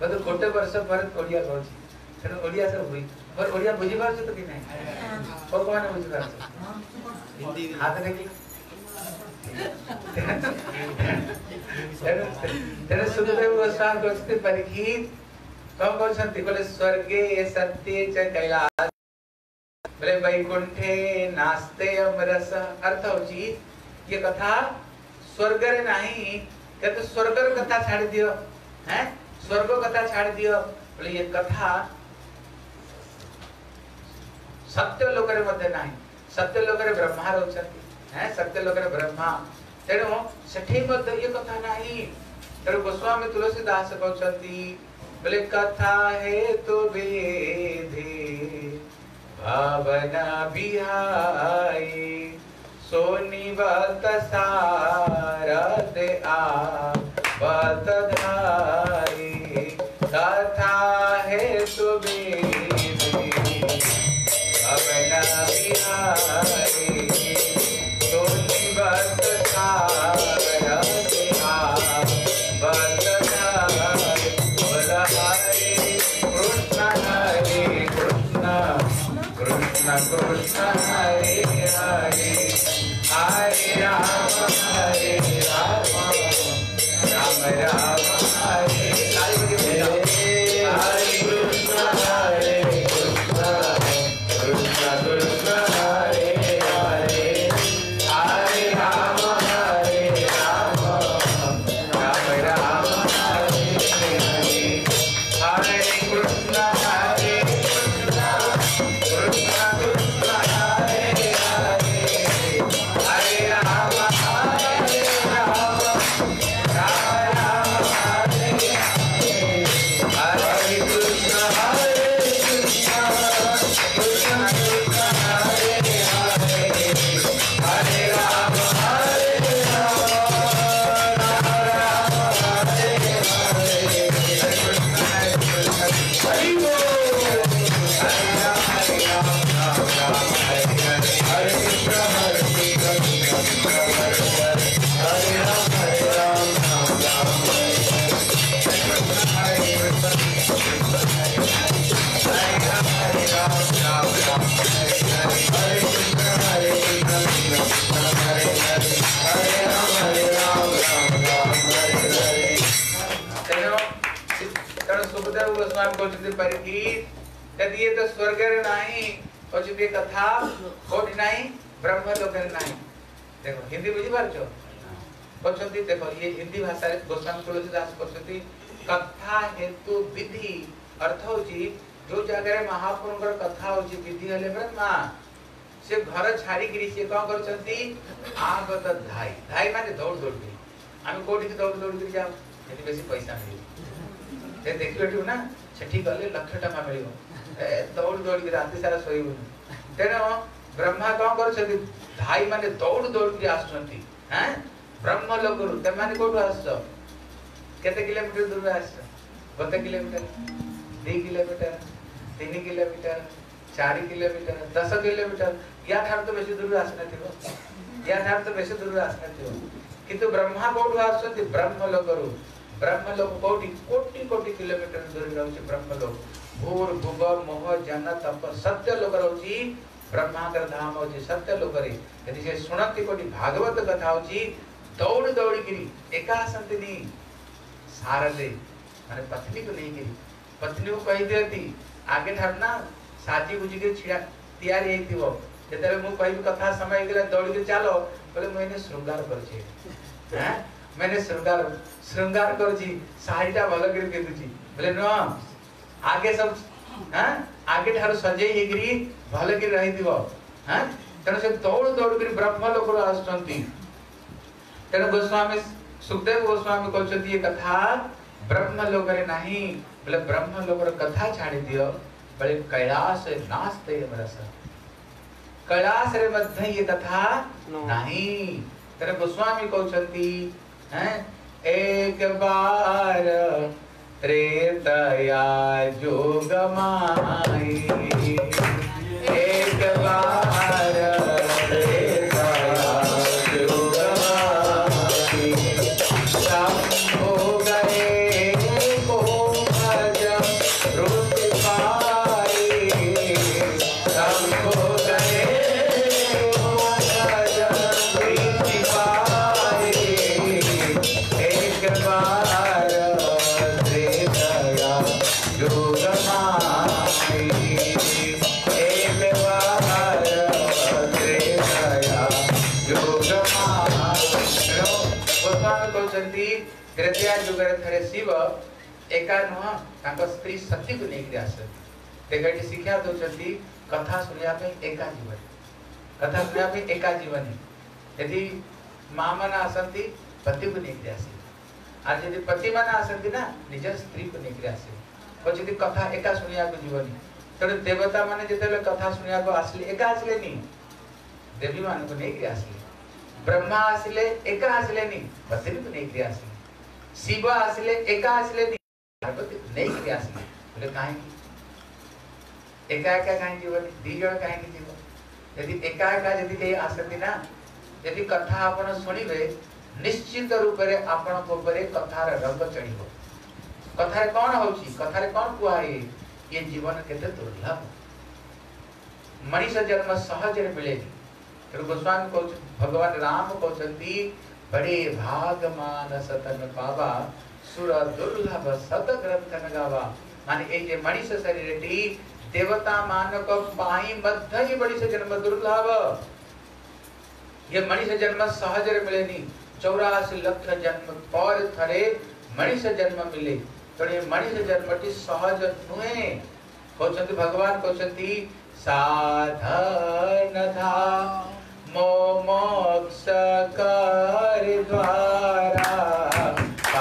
ବୋଧେ ଗୋଟେ ବର୍ଷ ପରେ ଓଡିଆ କହୁଛି ତେଣୁ ଓଡିଆ ସବୁ ଭୁଲି ମୋର ଓଡ଼ିଆ ବୁଝିପାରୁଛୁ ତ କି ନାହିଁ ଲୋକମାନେ ବୁଝିପାରୁଛୁ ହାତ ଦେଖି ତେଣୁ ସୁଖଦେବ ଗୋସ୍ୱାମୀ କହିଛନ୍ତି ପରୀକ୍ଷିତ କଣ କହୁଛନ୍ତି କହିଲେ ସ୍ୱର୍ଗେ ସତ୍ୟ ଚ କୈଳାସ ବୋଲେ ବୈକୁଣ୍ଠେ ନାସ୍ତେ ଅମରସ ଅର୍ଥ ହଉଛି ଇଏ କଥା ସ୍ୱର୍ଗରେ ନାହିଁ କିନ୍ତୁ ସ୍ୱର୍ଗର କଥା ଛାଡ଼ି ଦିଅ ହେଁ ସ୍ୱର୍ଗ କଥା ଛାଡ଼ି ଦିଅ ବୋଲେ ଇଏ କଥା दियो बोले ये कथा सत्य लोक रे मध्य नहीं सत्य लोक रे ब्रह्मा रहउछंती हैं सत्य लोक रे ब्रह्मा ତେଣୁ ସେଠି ମଧ୍ୟ ଇଏ କଥା ନାହିଁ ତେଣୁ ଗୋସ୍ୱାମୀ ତୁଳସୀଦାସ କହୁଛନ୍ତି ବୋଲେ କଥା ହେତୁ ବେଧେ ଭାବନା ବିହାଇ सोनिवत सारद आ बत धारी कथा है सुबेदे कोटिति तो स्वर्ग कथा ब्रह्म तो लोक नाही। हिंदी बुझी पारछो कहते ये हिंदी भाषा गोस्वामी तुलसी दास कथा हेतु विधि, अर्थ जो जगह महाप्रभु कथा विधि ब्रह्मा, से घर छाड़ी सी कौन करगत धाई। धाई मान दौड़ दौड़ आम कौटी दौड़ दौड़ जाओ बेस पैसा मिले। देख ना? ସେଠି ଗଲେ ଲକ୍ଷ ଟଙ୍କା ମିଳିବ ଏ ଦୌଡ଼ ଦୌଡ଼ିକି ରାତି ସାରା ଶୋଇବୁନି ତେଣୁ ବ୍ରହ୍ମା କଣ କରୁଛନ୍ତି ଧାଇ ମାନେ ଦୌଡ଼ ଦୌଡ଼ିକି ଆସୁଛନ୍ତି ହାଁ ବ୍ରହ୍ମ ଲୋକରୁ ତେମାନେ କୋଉଠୁ ଆସୁଛ କେତେ କିଲୋମିଟର ଦୂରରୁ ଆସିଛ ଗୋଟେ କିଲୋମିଟର ଦି କିଲୋମିଟର ତିନି କିଲୋମିଟର ଚାରି କିଲୋମିଟର ଦଶ କିଲୋମିଟର ୟା ଠାରୁ ତ ବେଶୀ ଦୂରରୁ ଆସିନଥିବ ୟା ଠାରୁ ତ ବେଶୀ ଦୂରରୁ ଆସିନଥିବ କିନ୍ତୁ ବ୍ରହ୍ମା କୋଉଠୁ ଆସୁଛନ୍ତି ବ୍ରହ୍ମ ଲୋକରୁ ବ୍ରହ୍ମଲୋକ କୋଉଠି କୋଟି କୋଟି କିଲୋମିଟର ଦୂରରେ ରହୁଛି ବ୍ରହ୍ମଲୋକ ଭୂର ଭୁବ ମୋହ ଜନ ତପ ସତ୍ୟ ଲୋକ ରହୁଛି ବ୍ରହ୍ମାଙ୍କର ଧାମ ହଉଛି ସତ୍ୟ ଲୋକରେ ଯଦି ସେ ଶୁଣନ୍ତି କୋଉଠି ଭାଗବତ କଥା ହଉଛି ଦୌଡ଼ି ଦୌଡ଼ିକିରି ଏକା ଆସନ୍ତିନି ସାରରେ ମାନେ ପତ୍ନୀକୁ ନେଇକିରି ପତ୍ନୀକୁ କହିଦିଅନ୍ତି ଆଗେ ଠାରୁ ନା ସାଜି ବୁଝିକିରି ଛିଡ଼ା ତିଆରି ହେଇଥିବ ଯେତେବେଳେ ମୁଁ କହିବି କଥା ସମୟ ହେଇଗଲା ଦୌଡ଼ିକି ଚାଲ ବୋଲେ ମୁଁ ଏନେ ଶୃଙ୍ଗାର କରୁଛି ହାଁ मैंने श्रृंगार श्रृंगार कर जी साड़ीटा भल कर जी बोले न आगे सब हाँ आगे ठार सजे होगी भल कर रही हाँ तेणु से दौड़ दौड़ कर ब्रह्म लोक आसुंच तेणु गोस्वामी सुखदेव गोस्वामी कहते ये कथा ब्रह्म लोक नहीं। बोले ब्रह्म लोक कथा छाड़ी दियो। बोले कैलाश नास्ते रस कैलाश रे मध्य ये कथा नहीं। तेरे गोस्वामी कहते हैं? एक बार रेतया जोग माई। एक बार अधिकार नुह स्त्री शक्ति को लेकर आस शिक्षा दौरान कथा शुणा एका जीवन कथा शुणा एका जीवन यदि माँ मान आस पति को लेकर आस आज यदि पति मान आस निज स्त्री को लेकर आस और जी कथ एका शुणा को जीवन तेरे देवता मैंने जो कथ शुणा को आसले, एका आसले देवी मान को लेकर आसले। ब्रह्मा आसले, एका आसले पत्नी को लेकर आसले शिव आसले एका आसले तो यदि कथा आप शुणे निश्चित रूप से आपण कथार रंग चढ़ कथार कौन हो कथार कौन कहुए ये जीवन के दुर्लभ। मनीष जन्म सहज मिले गोस्वामी कह भगवान राम कहते बड़े भागमान सतन पावा ಸುರ ದುರ್ಲಭ ಸತಗ್ರಂಥನಗವ शरीर टी देवता मानक पाई मध्य ಪಾಯಿ बड़ी से जन्म दुर्लभ ये मनुष्य जन्म सहजर मिले नहीं चौरासी लक्ष जन्म पर थरे मनुष्य जन्म मिले तेणु तो मनुष्य जन्म टी सहज नुहे कहते भगवान कोचंती साधन था मो मोक्ष कर द्वारा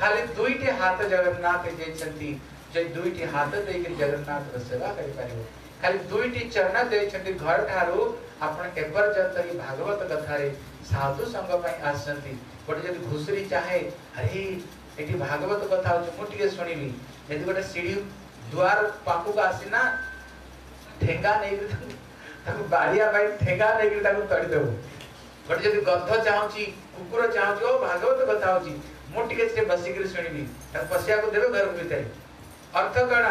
କୃଷ୍ଣ ରାମ କେହି କହିପାରିବେ କି ଖାଲି ଦୁଇଟି ହାତ ଜଗନ୍ନାଥ ଦେଇଛନ୍ତି ଯେ ଦୁଇଟି ହାତ ଦେଇକିରି ଜଗନ୍ନାଥର ସେବା କରିପାରିବେ ଖାଲି ଦୁଇଟି ଚରଣ ଦେଇଛନ୍ତି ଘର ଠାରୁ ଆପଣ ଏପର୍ଯ୍ୟନ୍ତ ଏଇ ଭାଗବତ କଥାରେ ସାଧୁ ସଙ୍ଗ ପାଇଁ ଆସିଛନ୍ତି ଗୋଟେ ଯଦି ଘୁଷୁରୀ ଚାହେଁ ଆରେ ଏଠି ଭାଗବତ କଥା ହଉଛି ମୁଁ ଟିକେ ଶୁଣିବି ଯଦି ଗୋଟେ ସିଢି ଦୁଆର ପାଖକୁ ଆସିନା ଠେଙ୍ଗା ନେଇକି ତାକୁ ତାକୁ ବାଡିଆ ପାଇଁ ଠେଙ୍ଗା ନେଇକି ତାକୁ ତଡ଼ିଦେବୁ बट जदि गध चाहूँ कुकुर चाहूँ भागवत कथा हूँ मुझे बसिक शुणी पशिया को देवे घर भितर अर्थ कौन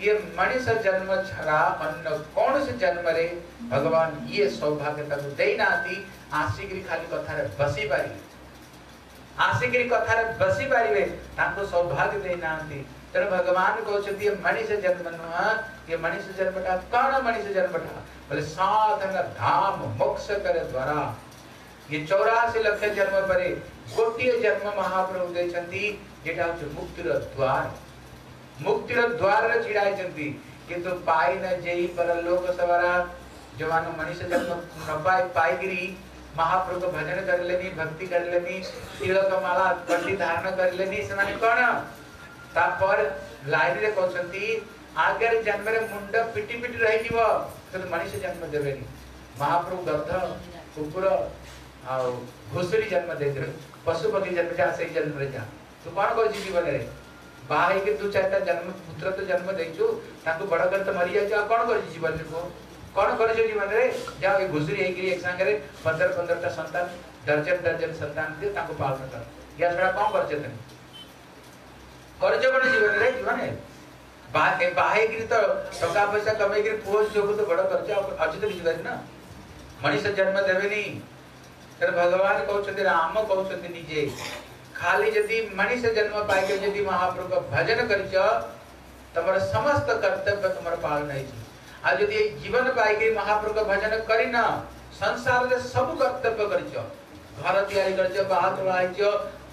ये मनीष जन्म छड़ा अन्न कौन से जन्म रे? भगवान ये सौभाग्यता को दे ना आसिक खाली कथार बसी पारे। आसिक कथार बसी पारे सौभाग्य दे ना तेणु भगवान कहते मनीष जन्म नुह ये मनीष जन्मटा कौन मनीष जन्मटा बोले, साधन धाम मोक्ष कर द्वारा। ये चौरासी लक्ष जन्म परे गोटे जन्म महाप्रभु देछंती जेटा द्वार। मुक्तिर द्वार किंतु तो पाई न जेई पर लोक सवारा, जवान मनुष्य जन्म न पाई पाई महाप्रभु को भजन कर लेनी, भक्ति कर लेनी, तिलक माला पंडित धारण कर लेनी सनाने कोन तापर लाइन रे कहछंती आगे जन्म रे मुंड पिटी पिटी रही जीव तो मनुष्य जन्म देबेनी महाप्रभु गंध कुकुर ଆଉ ଘୁଷୁରୀ ଜନ୍ମ ଦେଇଥିଲେ ପଶୁ ପକ୍ଷୀ ଜନ୍ମ ଯା ସେଇ ଜନ୍ମରେ ଯା ତୁ କଣ କରୁଛୁ ଜୀବନରେ ବାହା ହେଇକି ତୁ ଚାରିଟା ଜନ୍ମ ପୁତ୍ର ତ ଜନ୍ମ ଦେଇଛୁ ତାଙ୍କୁ ବଡ କରି ତ ମରିଯାଇଛୁ ଆଉ କଣ କରିଛୁ ଜୀବନରେ କୁହ କଣ କରିଛୁ ଜୀବନରେ ଯାଅ ଏ ଘୁଷୁରୀ ହେଇକିରି ଏକ ସାଙ୍ଗରେ ପନ୍ଦର ପନ୍ଦରଟା ସନ୍ତାନ ଦର୍ଜନ ଦର୍ଜନ ସନ୍ତାନ ଦିଅ ତାଙ୍କୁ ପାଳନ କର ୟା ଛଡା କଣ କରିଛ ତମେ କରିଛ କଣ ଜୀବନରେ ଜୀବନରେ ବାହା ବାହା ହେଇକିରି ତ ଟଙ୍କା ପଇସା କମେଇକିରି ପୁଅ ଝିଅକୁ ତ ବଡ କରିଛ ଆଉ ଅଛି ତ କିଛି କରି ନା ମଣିଷ ଜନ୍ମ ଦେବେନି ତେଣୁ ଭଗବାନ କହୁଛନ୍ତି ରାମ କହୁଛନ୍ତି ନିଜେ ଖାଲି ଯଦି ମଣିଷ ଜନ୍ମ ପାଇକି ଯଦି ମହାପ୍ରଭୁଙ୍କ ଭଜନ କରିଛ ତମର ସମସ୍ତ କର୍ତ୍ତବ୍ୟ ତମର ପାଳନ ହେଇଛି ଆଉ ଯଦି ଏଇ ଜୀବନ ପାଇକି ମହାପ୍ରଭୁଙ୍କ ଭଜନ କରିନ ସଂସାରରେ ସବୁ କର୍ତ୍ତବ୍ୟ କରିଛ ଘର ତିଆରି କରିଛ ବାହାଘର ହେଇଛ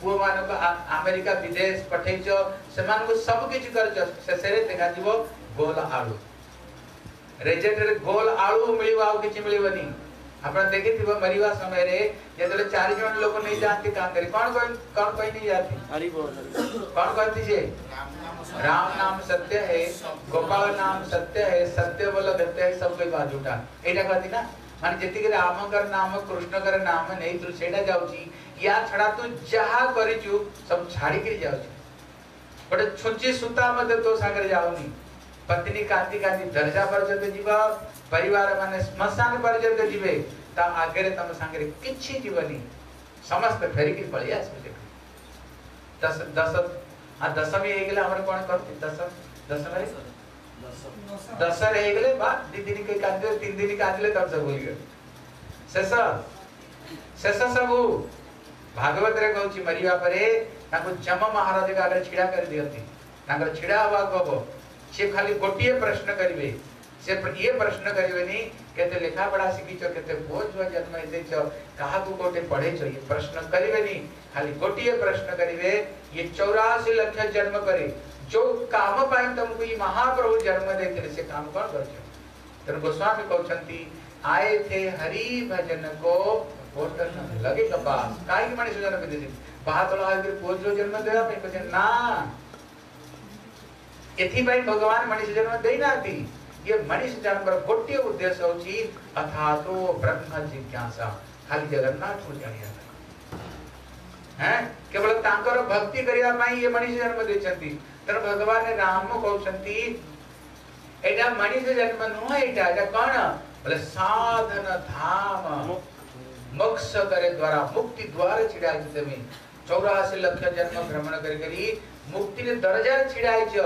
ପୁଅ ମାନଙ୍କୁ ଆମେରିକା ବିଦେଶ ପଠେଇଛ ସେମାନଙ୍କୁ ସବୁ କିଛି କରିଛ ଶେଷରେ ଦେଖାଯିବ ଗୋଲ ଆଳୁ ରେଜେଣ୍ଟରେ ଗୋଲ ଆଳୁ ମିଳିବ ଆଉ କିଛି ମିଳିବନି આપણે દેખી હતી મરીવા સમયે જે તો ચાર જણ લોકો નહીં જાણતી કાંકરી કોણ કોઈ કોણ કોઈ નહીં જાણતી હરી બોલ કોણ કરતી છે राम नाम सत्य है गोपाल नाम सत्य है सत्य बोल गत्य है सब कोई बात झूठा एटा कहती ना মানে যেতিকি রামকর নাম কৃষ্ণকর নাম নেই তু সেটা যাচ্ছি ইয়া ছড়া তু যাহা করিছু সব ছাড়িকি যাচ্ছি গোটে ছুঞ্চি সুতা মধ্যে তো সাগরে যাওনি পত্নী কান্তি কান্তি দরজা পর্যন্ত যা ପରିବାର ମାନେ ଶ୍ମଶାନ ପର୍ଯ୍ୟନ୍ତ ଯିବେ ତା ଆଗରେ ତମ ସାଙ୍ଗରେ କିଛି ଯିବନି ସମସ୍ତେ ଫେରିକି ପଳେଇ ଆସିବେ ସେଠୁ ଦଶ ଦଶ ଆ ଦଶମୀ ହେଇଗଲେ ଆମର କଣ କରନ୍ତି ଦଶ ଦଶମରେ ଦଶରେ ହେଇଗଲେ ବା ଦି ଦିନ କେହି କାନ୍ଦିଲେ ତିନି ଦିନ କାନ୍ଦିଲେ ତମ ସବୁ ଭୁଲିଗଲେ ଶେଷ ଶେଷ ସବୁ ଭାଗବତରେ କହୁଛି ମରିବା ପରେ ତାଙ୍କୁ ଯମ ମହାରାଜଙ୍କ ଆଗରେ ଛିଡା କରିଦିଅନ୍ତି ତାଙ୍କର ଛିଡା ହବାକୁ ହବ ସେ ଖାଲି ଗୋଟିଏ ପ୍ରଶ୍ନ କରିବେ सिर्फ़ ये प्रश्न करियो नहीं कहते लिखा पढ़ा सीखी चो, कहते बहुत जो जन्म इसे चो, कहा तू कोटे पढ़े चो, ये प्रश्न करियो नहीं खाली कोटी ये प्रश्न करिवे, ये चौरासी लक्ष जन्म करी। जो काम पाए तुमको ये महाप्रभु जन्म दे, तेरे से काम कौन कर चो? तेरे गोस्वामी कहो छंती आए थे हरि भजन को बोटन लगे कपास काई की मनी सुजन पे बात लो आज फिर पोजो जन्म देवा पे कहते ना। इतनी भाई भगवान मनी सुजन दे ना ये मनुष्य जन्म गोटे उद्देश्य हूँ अथातो ब्रह्म जिज्ञासा। खाली जगन्नाथ जाणी हैं? केवल तांकर भक्ति करिया पाई ये मनुष्य जन्म दे चंती तर भगवान राम को कहउछंती एटा मनुष्य जन्म नो एटा जा कौन? बोले, साधन धाम। मोक्ष करे द्वारा, मुक्ति द्वार छिड़ा छी तमे 84 लक्ष जन्म भ्रमण करी करी, मुक्ति ने दर्जा छिड़ाई छ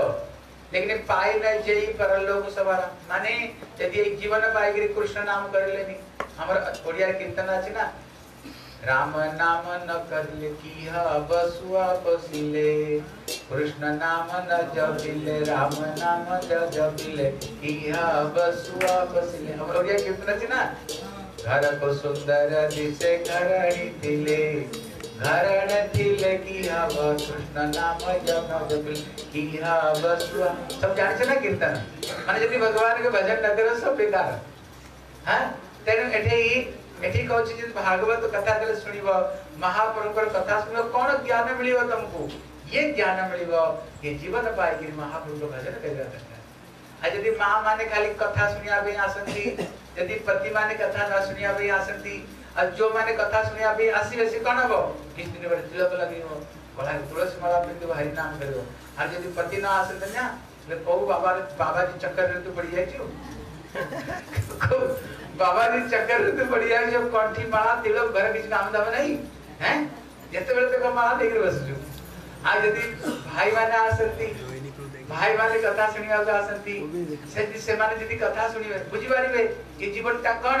लेकिन पाए न जई परलोक सवार। माने, यदि एक जीवन पाए गिरी कृष्ण नाम कर लेनी हमर ओडिया कीर्तन अछि ना? राम नाम न करले की बसुआ बसिले कृष्ण नाम न जपिले राम नाम ज जपिले की बसुआ बसिले हमर ओडिया कीर्तन अछि ना? घर को सुंदर दिसे घरणी थिले घरण थिले की हव कृष्ण नाम जप जपिले की बसुआ सब जाने छे ना कीर्तन? माने यदि भगवान के भजन न करो, सब बेकार। हाँ? तेनु एठे एठी कहछि जे भागवत कथा कले सुनिबो महाप्रभुकर कथा सुनिबो कोन ज्ञान मिलिबो तुमको? ये ज्ञान मिलिबो ये जीवन पाए महाप्रभु को भजन करबा दरकार आ यदि माँ माने खाली कथा सुनिया बे आसंती यदि पति माने कथा न सुनिया बे आसंती आज जो माने कथा सुनी अभी आसी बेसी कण हो किसी दिन बड़े तिलक लगे कोला तुलसी माला पिंधु हरि नाम कर आज यदि पति ना आसे त ना कौ बाबा रे, बाबा जी चक्कर रे तू पड़ जाइए बाबा जी चक्कर रे तू पड़ जाइए कंठी माला, तिलक भर किसी नाम दबे नहीं, हैं? जते बेले तक माला देख रे बस बसजु आज यदि भाई माने आसती, भाई वाले कथा सुनिया तो जा आसती, से से माने यदि कथा सुनिबे बुझी पारिबे कि जीवन का कण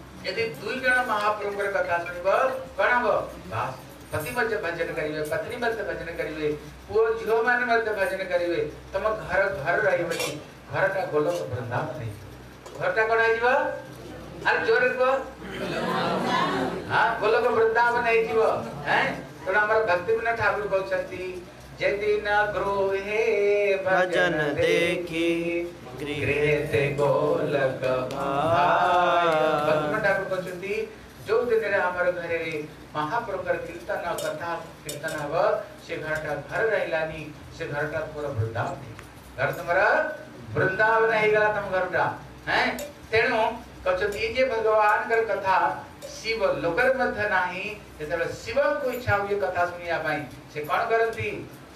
यदि दुर्गण महाप्रभुर कथा शुणव कण पति भजन करेंगे पत्नी भजन करेंगे पुओ झील मैंने भजन करेंगे तुम घर घर रही घर टा गोल तो वृंदावन घर टा कौन हो ज़ोर हाँ गोलक तो वृंदावन तेनाली तो भक्ति विनय ठाकुर कहते हैं यदि न ब्रूहे भजन देखी गोलक भगवान हाँ। ठाकुर कहते जो दिन कीर्तन कथा कीर्तन से घर घर से घर वृंदावन घर वृंदावन तुम घर हैं? जे भगवान कर कथा शिव लोकर मध्य नहीं शिव को इच्छा हुए कथा सुनिया से कौन करती?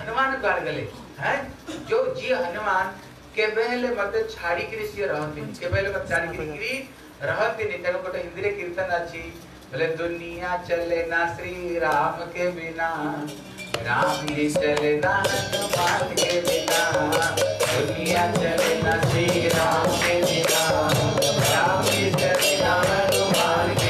हनुमान कर गले, है? जो जी हनुमान के पहले मत छाड़ी कृषि रहते के पहले मत छाड़ी कृषि रहते नहीं, तेरे को तो रे कीर्तन अच्छी। बोले, दुनिया चले ना श्री राम के बिना। राम जी चले ना हनुमान के बिना। दुनिया चले ना श्री राम के बिना। राम जी चले ना हनुमान के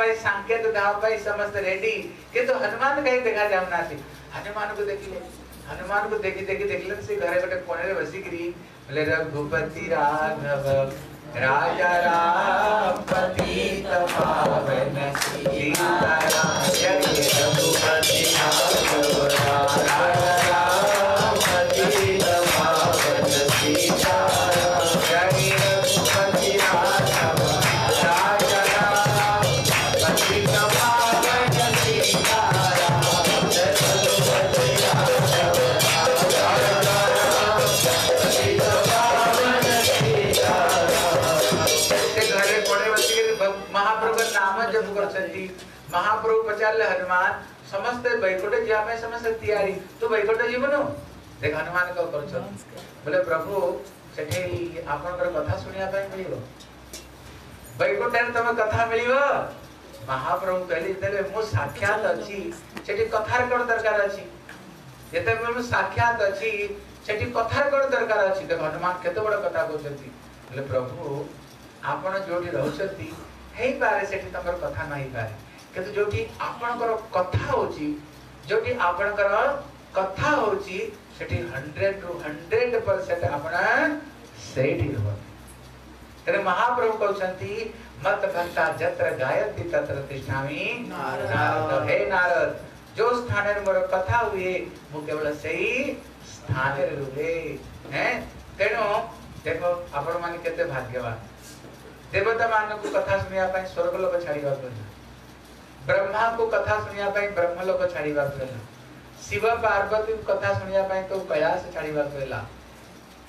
पाई संकेत गाँव पाई समस्त रेडी। किंतु तो हनुमान कहीं देखा जाऊना थी। हनुमान को देखिले हनुमान को देखी देखी देखले से घरे बटे कोने रे बसी गिरी बोले, रघुपति राघव, राजा राम पति तपावन सीता राम, जय रघुपति राघव हनुमान ସମସ୍ତେ ବୈକୁଣ୍ଠ ଯିବା ପାଇଁ ସମସ୍ତେ ତିଆରି ତୁ ବୈକୁଣ୍ଠ ଯିବୁନୁ ଦେଖ ହନୁମାନ କଣ କରୁଛନ୍ତି ବୋଲେ ପ୍ରଭୁ ସେଠି ଆପଣଙ୍କର କଥା ଶୁଣିବା ପାଇଁ ମିଳିବ ବୈକୁଣ୍ଠରେ ତମ କଥା ମିଳିବ ମହାପ୍ରଭୁ କହିଲେ ଯେତେବେଳେ ମୁଁ ସାକ୍ଷାତ ଅଛି ସେଠି କଥାର କଣ ଦରକାର ଅଛି ଯେତେବେଳେ ମୁଁ ସାକ୍ଷାତ ଅଛି ସେଠି କଥାର କଣ ଦରକାର ଅଛି ଦେଖ ହନୁମାନ କେତେ ବଡ କଥା କହୁଛନ୍ତି ହେଲେ ପ୍ରଭୁ ଆପଣ ଯୋଉଠି ରହୁଛନ୍ତି ହେଇପାରେ ସେଠି ତମର କଥା ନ ହେଇପାରେ କିନ୍ତୁ ଯୋଉଠି ଆପଣଙ୍କର କଥା ହଉଛି ଯୋଉଠି ଆପଣଙ୍କର କଥା ହଉଛି ସେଠି ହଣ୍ଡ୍ରେଡ ରୁ ହଣ୍ଡ୍ରେଡ ପରସେଣ୍ଟ ଆପଣ ସେଇଠି ରୁହନ୍ତି ତେଣୁ ମହାପ୍ରଭୁ କହୁଛନ୍ତି ମତ ଭକ୍ତା ଯତ୍ର ଗାୟନ୍ତି ତତ୍ର ତିଷ୍ଠାମି ନାରଦ ହେ ନାରଦ ଯୋଉ ସ୍ଥାନରେ ମୋର କଥା ହୁଏ ମୁଁ କେବଳ ସେଇ ସ୍ଥାନରେ ରୁହେ ହେଁ ତେଣୁ ଦେଖ ଆପଣ ମାନେ କେତେ ଭାଗ୍ୟବାନ ଦେବତା ମାନଙ୍କୁ କଥା ଶୁଣିବା ପାଇଁ ସ୍ୱର୍ଗ ଲୋକ ଛାଡିବାକୁ ହେଲା ବ୍ରହ୍ମାଙ୍କୁ କଥା ଶୁଣିବା ପାଇଁ ବ୍ରହ୍ମ ଲୋକ ଛାଡିବାକୁ ହେଲା ଶିବ ପାର୍ବତୀଙ୍କୁ କଥା ଶୁଣିବା ପାଇଁ ତ କୈଳାସ ଛାଡିବାକୁ ହେଲା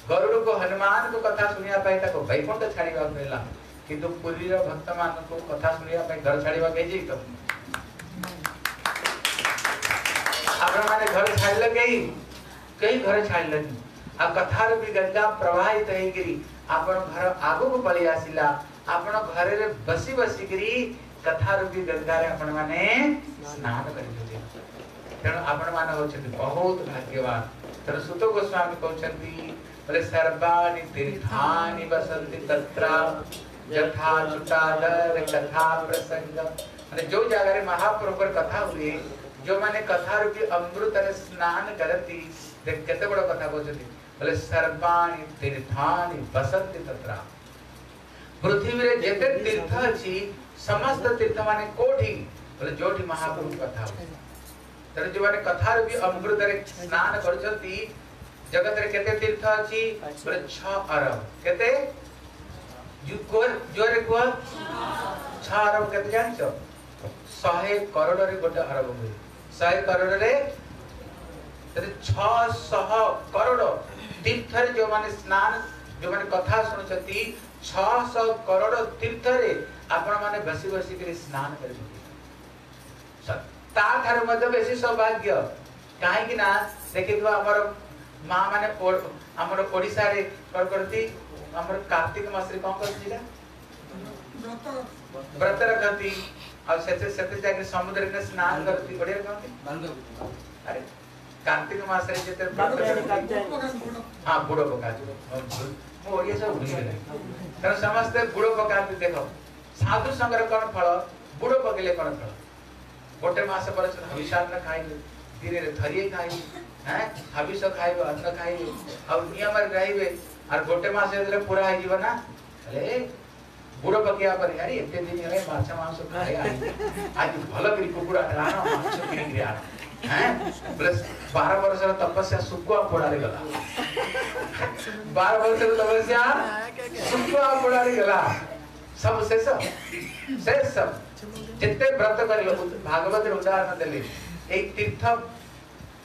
ଗରୁଡକୁ ହନୁମାନଙ୍କୁ କଥା ଶୁଣିବା ପାଇଁ ତାକୁ ବୈକୁଣ୍ଠ ଛାଡିବାକୁ ହେଲା କିନ୍ତୁ ପୁରୀର ଭକ୍ତ ମାନଙ୍କୁ କଥା ଶୁଣିବା ପାଇଁ ଘର ଛାଡିବାକୁ ହେଇଛି ତ ଆପଣ ମାନେ ଘର ଛାଡିଲେ କେହି କେହି ଘର ଛାଡିଲେନି ଆଉ କଥାର ବି ଗଙ୍ଗା ପ୍ରବାହିତ ହେଇକିରି ଆପଣ ଘର ଆଗକୁ ପଳେଇ ଆସିଲା ଆପଣ ଘରରେ ବସି ବସିକିରି कथारूपी गंगार आपण मैंने स्नान करें तेणु आपण मान बहुत भाग्यवान। तेणु सुत गोस्वामी कहते बोले, सर्वाणी तीर्थानि बसंति तत्र, यथा चुटादर कथा प्रसंग। माने जो जगह रे महाप्रभु कथा हुए, जो माने कथा रूपी अमृत रे स्नान करती देख केते बड़ कथा कहते बोले, सर्वाणी तीर्थानि बसंति तत्र। पृथ्वी रे जेते तीर्थ अछि समस्त तीर्थ माने कोठी, बोले, जोठी महाप्रभु कथा होय तर जो माने कथा रे भी अमृत रे स्नान करछंती जगत रे केते तीर्थ अछि बोले 6 अरब. केते? जु को जोरे को 6 अरब केते जानछो 100 करोड़ रे गोटे अरब हुए 100 करोड़ रे तेरे 600 करोड़ तीर्थ रे जो माने स्नान जो माने कथा सुनछंती 600 करोड़ तीर्थ रे ଆପଣମାନେ ବସି ବସିକରି ସ୍ନାନ କରିପାରିବେ ତାଠାରୁ ମଧ୍ୟ ବେଶୀ ସୌଭାଗ୍ୟ କାହିଁକି ନା ଦେଖିଥିବ ଆମର ମା ମାନେ ଆମର ଓଡ଼ିଶାରେ କ'ଣ କରନ୍ତି ଆମର କାର୍ତ୍ତିକ ମାସରେ କ'ଣ କରନ୍ତି ନା ବ୍ରତ ରଖନ୍ତି ଆଉ ସେତେ ସେତେ ଯାଇକି ସମୁଦ୍ରରେ ସ୍ନାନ କରନ୍ତି ଓଡ଼ିଆରେ କହନ୍ତି ଆରେ କାର୍ତ୍ତିକ ମାସରେ ଯେତେ ହଁ ବୁଡ଼ ପକାନ୍ତି ମୁଁ ଓଡ଼ିଆ ସବୁ ଭୁଲିଗଲି ତେଣୁ ସମସ୍ତେ ବୁଡ଼ ପକାନ୍ତି ଦେଖ साधु संग्रह कौन फल बुढ़ो बगले कौन फल। गोटे मस पर हविषान्न खाइबे धीरे धरिए खाइबे हैं? हविष खाइब अन्न खाइब और नियम रहिबे गोटे मस पूरा ना अरे बुढ़ो पर यार एते दिन रे मांस खाए आज भल कर कुकुड़ा मांस हैं? प्लस 12 वर्ष तपस्या सुकुआ पोड़ा रे गला। 12 वर्ष तपस्या हाँ, सुकुआ पोड़ा रे गला। सब शेष शेष सब। जितने व्रत कर भागवत उदाहरण देले। एक तीर्थ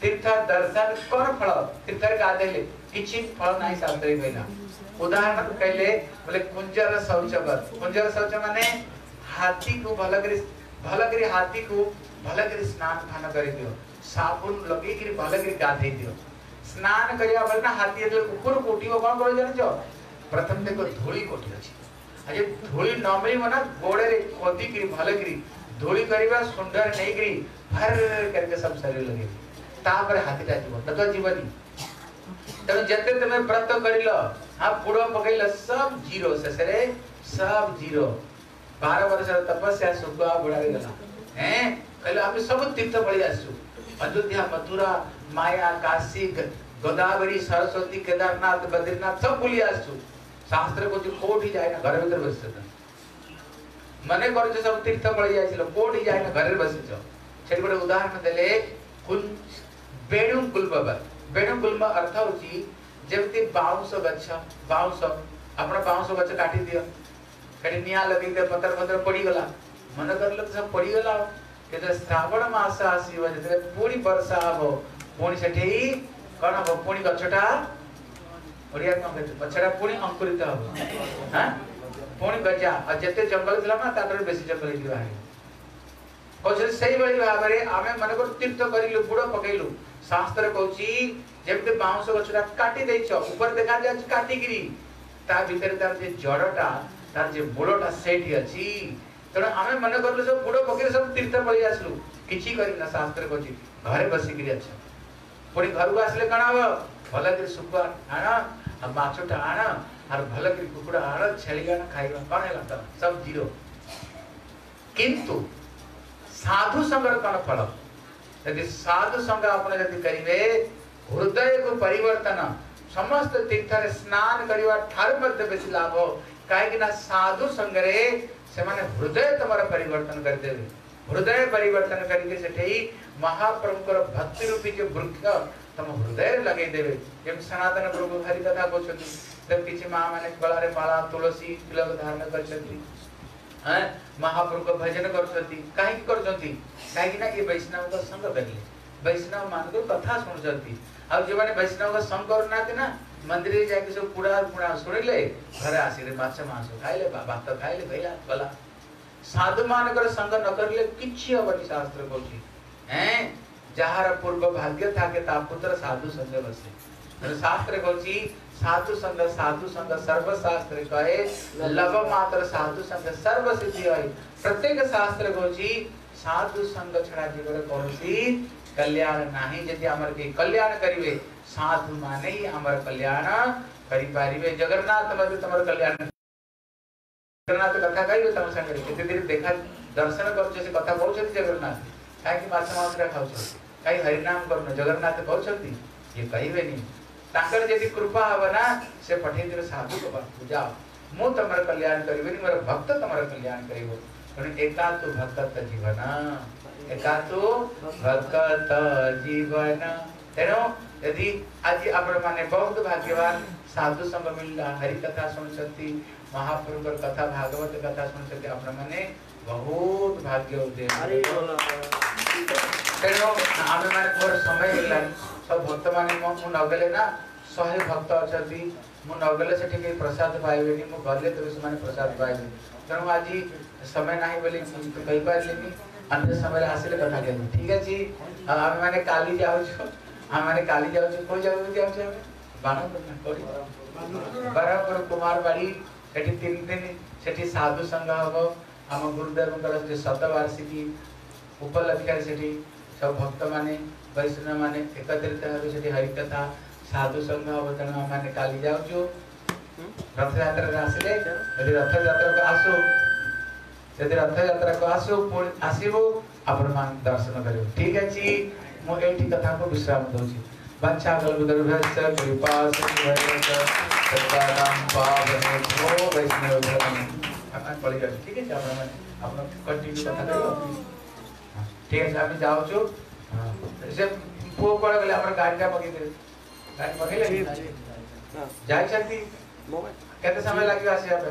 तीर्थ दर्शन कर फल, तीर्थर गाधेले किछि फल नाही शास्त्री होईना उदाहरण कहले बोले, कुंजर शौच बर कुंजर शौच माने हाथी को भलगरी भलगरी हाथी को भलगरी स्नान फान कर दियो। साबुन लगे कि भलगरी गाधे दियो। स्नान करिया बल ना, हाथी कुकुर कोटी को कौन बोले जाने जो प्रथम देखो धूली कोटी अच्छी। આજે ધૂળી નમરી મના ગોળેરે ખોદી કરી ભલકરી ધૂળી કરવા સુંદર નહીં કરી ફર કરકે સબ શરીર લગે તાપરે હાથીટા જીવ નતો જીવની તમે જેતે તમે વ્રત કરી લો આ પૂડો પકડી લો સબ જીરો સસરે સબ જીરો બાર વર્ષ તપસ્યા સુખ આ બુડાવી ગલા હે કહેલો આપણે સબ તીર્થ પડી આસુ અયોધ્યા મથુરા માયા કાશી ગોદાવરી સરસ્વતી કેદારનાથ બદ્રીનાથ સબ ભૂલી આસુ କୋଉଠି ଯାଇନା ଘର ଭିତରେ ବସିଛ ମନେ କରୁଛ ସବୁ ତୀର୍ଥ ପଳେଇ ଯାଇଥିଲ କୋଉଠି ଯାଇନା ଘରେ ବସିଛ ସେଠି ଗୋଟେ ଉଦାହରଣ ଦେଲେ କୁଲ- ବେଣୁ କୁଲବ ବେଣୁ କୁଲବ ଅର୍ଥ ହଉଛି ଯେମିତି ବାଉଁଶ ଗଛ ବାଉଁଶ ଆପଣ ବାଉଁଶ ଗଛ କାଟି ଦିଅ ସେଠି ନିଆଁ ଲଗେଇଦିଅ ପତ୍ର ପତ୍ର ପଡିଗଲା ମନେ କରିଲ ତ ସବୁ ପଡିଗଲା ଆଉ। ଯେତେବେଳେ ଶ୍ରାବଣ ମାସ ଆସିବ ଯେତେବେଳେ ପୁଣି ବର୍ଷା ହବ ପୁଣି ସେଠି କଣ ହବ ପୁଣି ଗଛଟା ଓଡିଆ କଣ କହୁଛି ଗଛଟା ପୁଣି ଅଙ୍କୁରିତ ହବ ହାଁ ପୁଣି ଗଜା ଆଉ ଯେତେ ଜଙ୍ଗଲ ଥିଲା ନା ତାଠାରୁ ବେଶୀ ଜଙ୍ଗଲ ହେଇକି ବାହାରିବ କହୁଛନ୍ତି ସେଇଭଳି ଭାବରେ ଆମେ ମନେକର ତୀର୍ଥ କରିଲୁ ବୁଡ ପକେଇଲୁ ଶାସ୍ତ୍ର କହୁଛି ଯେମିତି ବାଉଁଶ ଗଛଟା କାଟି ଦେଇଛ ଉପରେ ଦେଖାଯାଉଛି କାଟିକିରି ତା ଭିତରେ ତାର ଯେ ଜଡଟା ତାର ଯେ ମୂଳଟା ସେଇଠି ଅଛି ତେଣୁ ଆମେ ମନେ କରିଲୁ ସବୁ ବୁଡ ପକେଇ ସବୁ ତୀର୍ଥ ପଳେଇ ଆସିଲୁ କିଛି କରିନା ଶାସ୍ତ୍ର କହୁଛି ଘରେ ବସିକିରି ଅଛ ପୁଣି ଘରକୁ ଆସିଲେ କଣ ହବ ଭଲ କରି ଶୁଖୁଆ ଆଣ ಮಾಚೋಟ ಆಣ ಆರ್ ಭಲಕರಿ ಕುಕುಡ ಆಣ ಛಳಿಗಾಣ ಖಾಯಿಗಾಣ ಕಣ ಹೇಳಂತ ಸಬ್ ಜೀರೋ किंतु, साधु संग कण फल यदि साधु संग आप यदि करेंगे हृदय को परिवर्तन, समस्त तीर्थ रे स्नान करवा, ठार लाभ कहीं साधु संगरे से हृदय तुम परिवर्तन करदे हृदय परिवर्तन करके महाप्रभु भक्ति रूपी जो वृक्ष ତମ ହୃଦୟରେ ଲଗେଇଦେବେ ଯେମିତି ସନାତନ ପ୍ରଭୁ ଭାରି କଥା କହୁଛନ୍ତି ତ କିଛି ମା ମାନେ ଗଳାରେ ମାଳା ତୁଳସୀ ତିଳକ ଧାରଣ କରିଛନ୍ତି ହଁ ମହାପ୍ରଭୁଙ୍କ ଭଜନ କରୁଛନ୍ତି କାହିଁକି କରୁଛନ୍ତି କାହିଁକି ନା ଏ ବୈଷ୍ଣବଙ୍କ ସଙ୍ଗ କରିଲେ ବୈଷ୍ଣବ ମାନଙ୍କ କଥା ଶୁଣୁଛନ୍ତି ଆଉ ଯୋଉମାନେ ବୈଷ୍ଣବଙ୍କ ସଙ୍ଗ କରୁନାହାନ୍ତି ନା ମନ୍ଦିରରେ ଯାଇକି ସବୁ ପୁଡ଼ା ପୁଡ଼ା ଶୁଣିଲେ ଘରେ ଆସିଲେ ମାଛ ମାଂସ ଖାଇଲେ ବା ଭାତ ଖାଇଲେ ଗଲା ଗଲା ସାଧୁ ମାନଙ୍କର ସଙ୍ଗ ନ କରିଲେ କିଛି ହବନି ଶାସ୍ତ୍ର କହୁଛି ହେଁ ଯାହାର ପୂର୍ବ ଭାଗ୍ୟ ଥାକେ ତା ପୁତ୍ର ସାଧୁ ସଙ୍ଗେ ବସେ ଶାସ୍ତ୍ର କହୁଛି ସାଧୁ ସଙ୍ଗ ସାଧୁ ସଙ୍ଗ ସର୍ବଶାସ୍ତ୍ର କହେ ଲବ ମାତ୍ର ସାଧୁ ସଙ୍ଗ ସର୍ବସିଦ୍ଧି ହଏ ପ୍ରତ୍ୟେକ ଶାସ୍ତ୍ର କହୁଛି ସାଧୁ ସଙ୍ଗ ଛଡ଼ା ଜୀବନ କୌଣସି କଲ୍ୟାଣ ନାହିଁ ଯଦି ଆମର କେହି କଲ୍ୟାଣ କରିବେ ସାଧୁ ମାନେ ହିଁ ଆମର କଲ୍ୟାଣ କରିପାରିବେ ଜଗନ୍ନାଥ ମଧ୍ୟ ତମର କଲ୍ୟାଣ ଜଗନ୍ନାଥ କଥା କହିବେ ତମ ସାଙ୍ଗରେ କେତେ ଦିନ ଦେଖା ଦର୍ଶନ କରୁଛ ସେ କଥା କହୁଛନ୍ତି ଜଗନ୍ନାଥ କାହିଁକି ମାଛ ମାଂସଟା ଖାଉଛନ୍ତି କାହିଁ ହରିନାମ କରୁନ ଜଗନ୍ନାଥ କହୁଛନ୍ତି ଇଏ କହିବେନି ତାଙ୍କର ଯଦି କୃପା ହବ ନା ସେ ପଠେଇଦେବେ ସାଧୁଙ୍କ ପାଖକୁ ଯାଅ ମୁଁ ତମର କଲ୍ୟାଣ କରିବିନି ମୋର ଭକ୍ତ ତମର କଲ୍ୟାଣ କରିବ ତେଣୁ ଏକା ତୁ ଭକ୍ତ ଜୀବନ ଏକା ତୁ ଭକ୍ତ ଜୀବନ ତେଣୁ ଯଦି ଆଜି ଆପଣ ମାନେ ବହୁତ ଭାଗ୍ୟବାନ ସାଧୁ ସଂଘ ମିଳିଲା ହରି କଥା ଶୁଣୁଛନ୍ତି ମହାପ୍ରଭୁଙ୍କର କଥା ଭାଗବତ କଥା ଶୁଣୁଛନ୍ତି ଆପଣ ମାନେ ବହୁତ ଭାଗ୍ୟ ଉଦୟ हरि बोल ତେଣୁ ଆମେ ମାନେ ମୋର ସମୟ ହେଇଗଲାଣି ସବୁ ଭକ୍ତ ମାନେ ମୁଁ ମୁଁ ନଗଲେ ନା ଶହେ ଭକ୍ତ ଅଛନ୍ତି ମୁଁ ନଗଲେ ସେଠି କେହି ପ୍ରସାଦ ପାଇବେନି ମୁଁ ଗଲେ ତେବେ ସେମାନେ ପ୍ରସାଦ ପାଇବେ ତେଣୁ ଆଜି ସମୟ ନାହିଁ ବୋଲି ମୁଁ ତ କହିପାରିଲିନି ଅନ୍ୟ ସମୟରେ ଆସିଲେ କଥା କହିବି ଠିକ ଅଛି ଆଉ ଆମେ ମାନେ କାଲି ଯାଉଛୁ ଆମେ ମାନେ କାଲି ଯାଉଛୁ କୋଉ ଜାଗାକୁ ଯାଉଛୁ ଆମେ ବାଣପୁର ବରହପୁର କୁମାର ବାଡ଼ି ସେଠି ତିନି ଦିନ ସେଠି ସାଧୁ ସଂଘ ହବ ଆମ ଗୁରୁଦେବଙ୍କର ଯେ ଶତବାର୍ଷିକୀ ଉପଲକ୍ଷରେ ସେଠି ସବୁ ଭକ୍ତମାନେ ବୈଷ୍ଣବମାନେ ଏକତ୍ରିତ ହେବେ ସେଠି ହରିକଥା ସାଧୁ ସଂଘ ହବ ତେଣୁ ଆମମାନେ କାଲି ଯାଉଛୁ ରଥଯାତ୍ରାରେ ଆସିଲେ ଯଦି ରଥଯାତ୍ରାକୁ ଆସୁ ଯଦି ରଥଯାତ୍ରାକୁ ଆସୁ ପୁଣି ଆସିବୁ ଆପଣମାନେ ଦର୍ଶନ କରିବୁ ଠିକ ଅଛି ମୁଁ ଏଇଠି କଥାକୁ ବିଶ୍ରାମ ଦଉଛି ବାଚ୍ଚା କଲ୍ପତରୁଭ୍ୟଶ୍ଚ କୃପା ସିନ୍ଧୁଭ୍ୟଶ୍ଚ ସତ୍ତାରାମ ପାବନେଭ୍ୟୋ ବୈଷ୍ଣବ ଧର୍ମେ ଆପଣ পড়ে যাচ্ছে ঠিক আছে আপনারা আপনার কন্টিনিউ কথা কইলো ঠিক আছে আমি যাওছো সে পুও পড়ে গেলে আমরা গাড়িটা পাকি দিলে গাড়ি পাকি লাগি যাই শান্তি কেতে সময় লাগবে আসিয়া পে